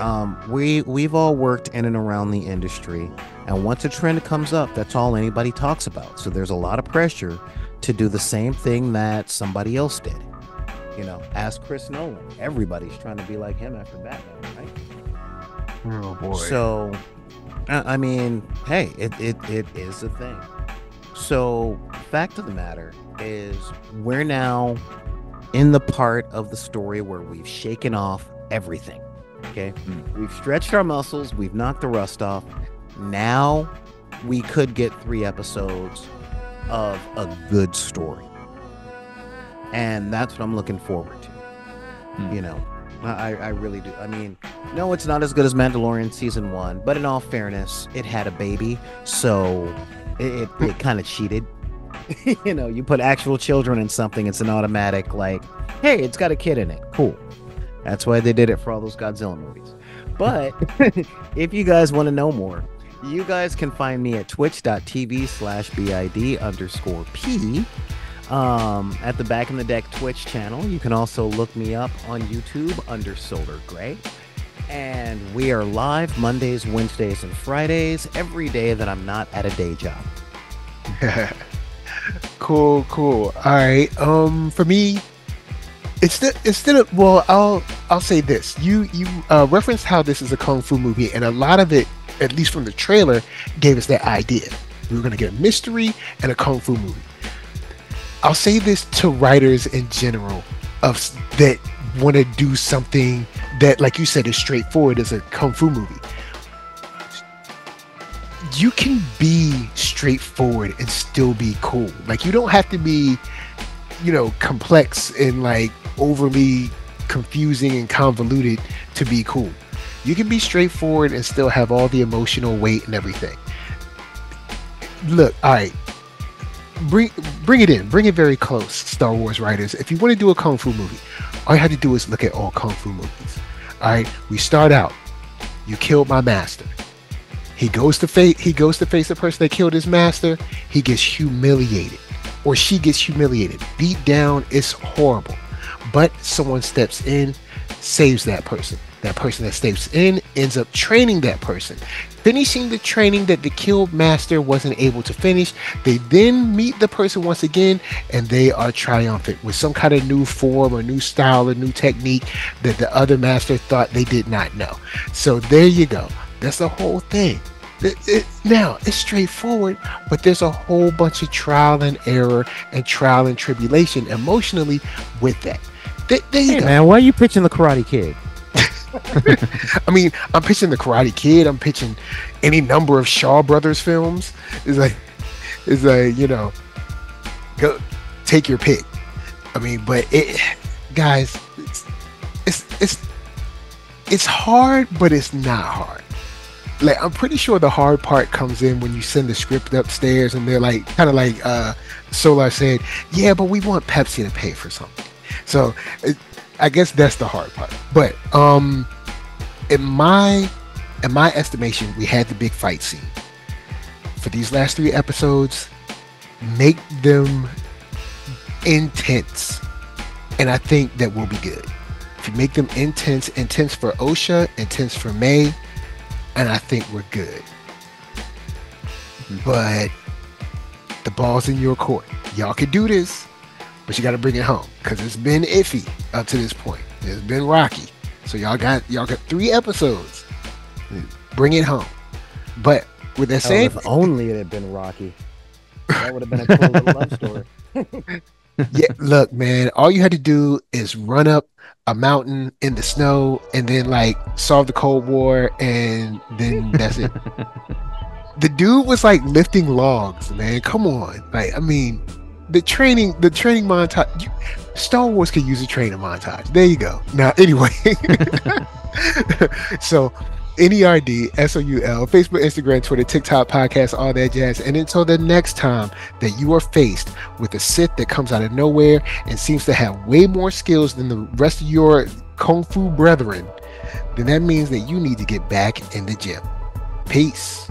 D: um we we've all worked in and around the industry and once a trend comes up that's all anybody talks about so there's a lot of pressure to do the same thing that somebody else did you know ask chris nolan everybody's trying to be like him after batman right
B: Oh boy.
D: so, I I mean, hey, it, it, it is a thing. So, fact of the matter is, we're now in the part of the story where we've shaken off everything. Okay.
C: Mm.
D: We've stretched our muscles, we've knocked the rust off. Now we could get three episodes of a good story. And that's what I'm looking forward to.
C: Hmm.
D: You know, I, I really do. I mean, no, it's not as good as Mandalorian season one, but in all fairness, it had a baby, so it, it, it kind of cheated. you know, you put actual children in something, it's an automatic, like, hey, it's got a kid in it. Cool. That's why they did it for all those Godzilla movies. But if you guys want to know more, you guys can find me at twitch.tv slash BID underscore P um, at the Back in the Deck Twitch channel. You can also look me up on YouTube under Solar Greye. And we are live Mondays, Wednesdays, and Fridays every day that I'm not at a day job.
B: cool, cool. All right. Um, for me, it's the instead of well, I'll I'll say this. You you uh, referenced how this is a kung fu movie, and a lot of it, at least from the trailer, gave us that idea. We were gonna get a mystery and a kung fu movie. I'll say this to writers in general of that want to do something that, like you said, is straightforward as a kung fu movie. You can be straightforward and still be cool. Like you don't have to be, you know, complex and like overly confusing and convoluted to be cool. You can be straightforward and still have all the emotional weight and everything. Look, all right, bring bring it in, bring it very close, Star Wars writers. If you want to do a kung fu movie, all you have to do is look at all kung fu movies. All right, we start out. You killed my master. He goes to face he goes to face the person that killed his master. He gets humiliated, or she gets humiliated, beat down. It's horrible, but someone steps in, saves that person. That person that steps in ends up training that person, finishing the training that the killed master wasn't able to finish. They then meet the person once again, and they are triumphant with some kind of new form or new style or new technique that the other master thought they did not know. So there you go. That's the whole thing. It- it- now it's straightforward, but there's a whole bunch of trial and error and trial and tribulation emotionally with that. There, there you
D: Hey
B: go.
D: man, why are you pitching the Karate Kid?
B: I mean, I'm pitching the Karate Kid. I'm pitching any number of Shaw Brothers films. It's like, it's like you know, go take your pick. I mean, but it, guys, it's it's it's it's hard, but it's not hard. Like I'm pretty sure the hard part comes in when you send the script upstairs and they're like, kind of like uh, Solar said, yeah, but we want Pepsi to pay for something. So I guess that's the hard part. But um, in my in my estimation, we had the big fight scene. For these last three episodes, make them intense, and I think that will be good. If you make them intense, intense for Osha, intense for Mae, and I think we're good. But the ball's in your court. Y'all can do this, but you got to bring it home because it's been iffy up to this point. It's been rocky. So y'all got y'all got three episodes. Bring it home. But with that said,
D: if only it had been Rocky. That would have been a cool little love story.
B: yeah, look, man, all you had to do is run up a mountain in the snow and then like solve the Cold War and then that's it. the dude was like lifting logs, man. Come on. Like, I mean, the training, the training montage. Star Wars could use a training montage. There you go. Now, anyway, so NERD, SOUL, Facebook, Instagram, Twitter, TikTok, podcast, all that jazz. And until the next time that you are faced with a Sith that comes out of nowhere and seems to have way more skills than the rest of your Kung Fu brethren, then that means that you need to get back in the gym. Peace.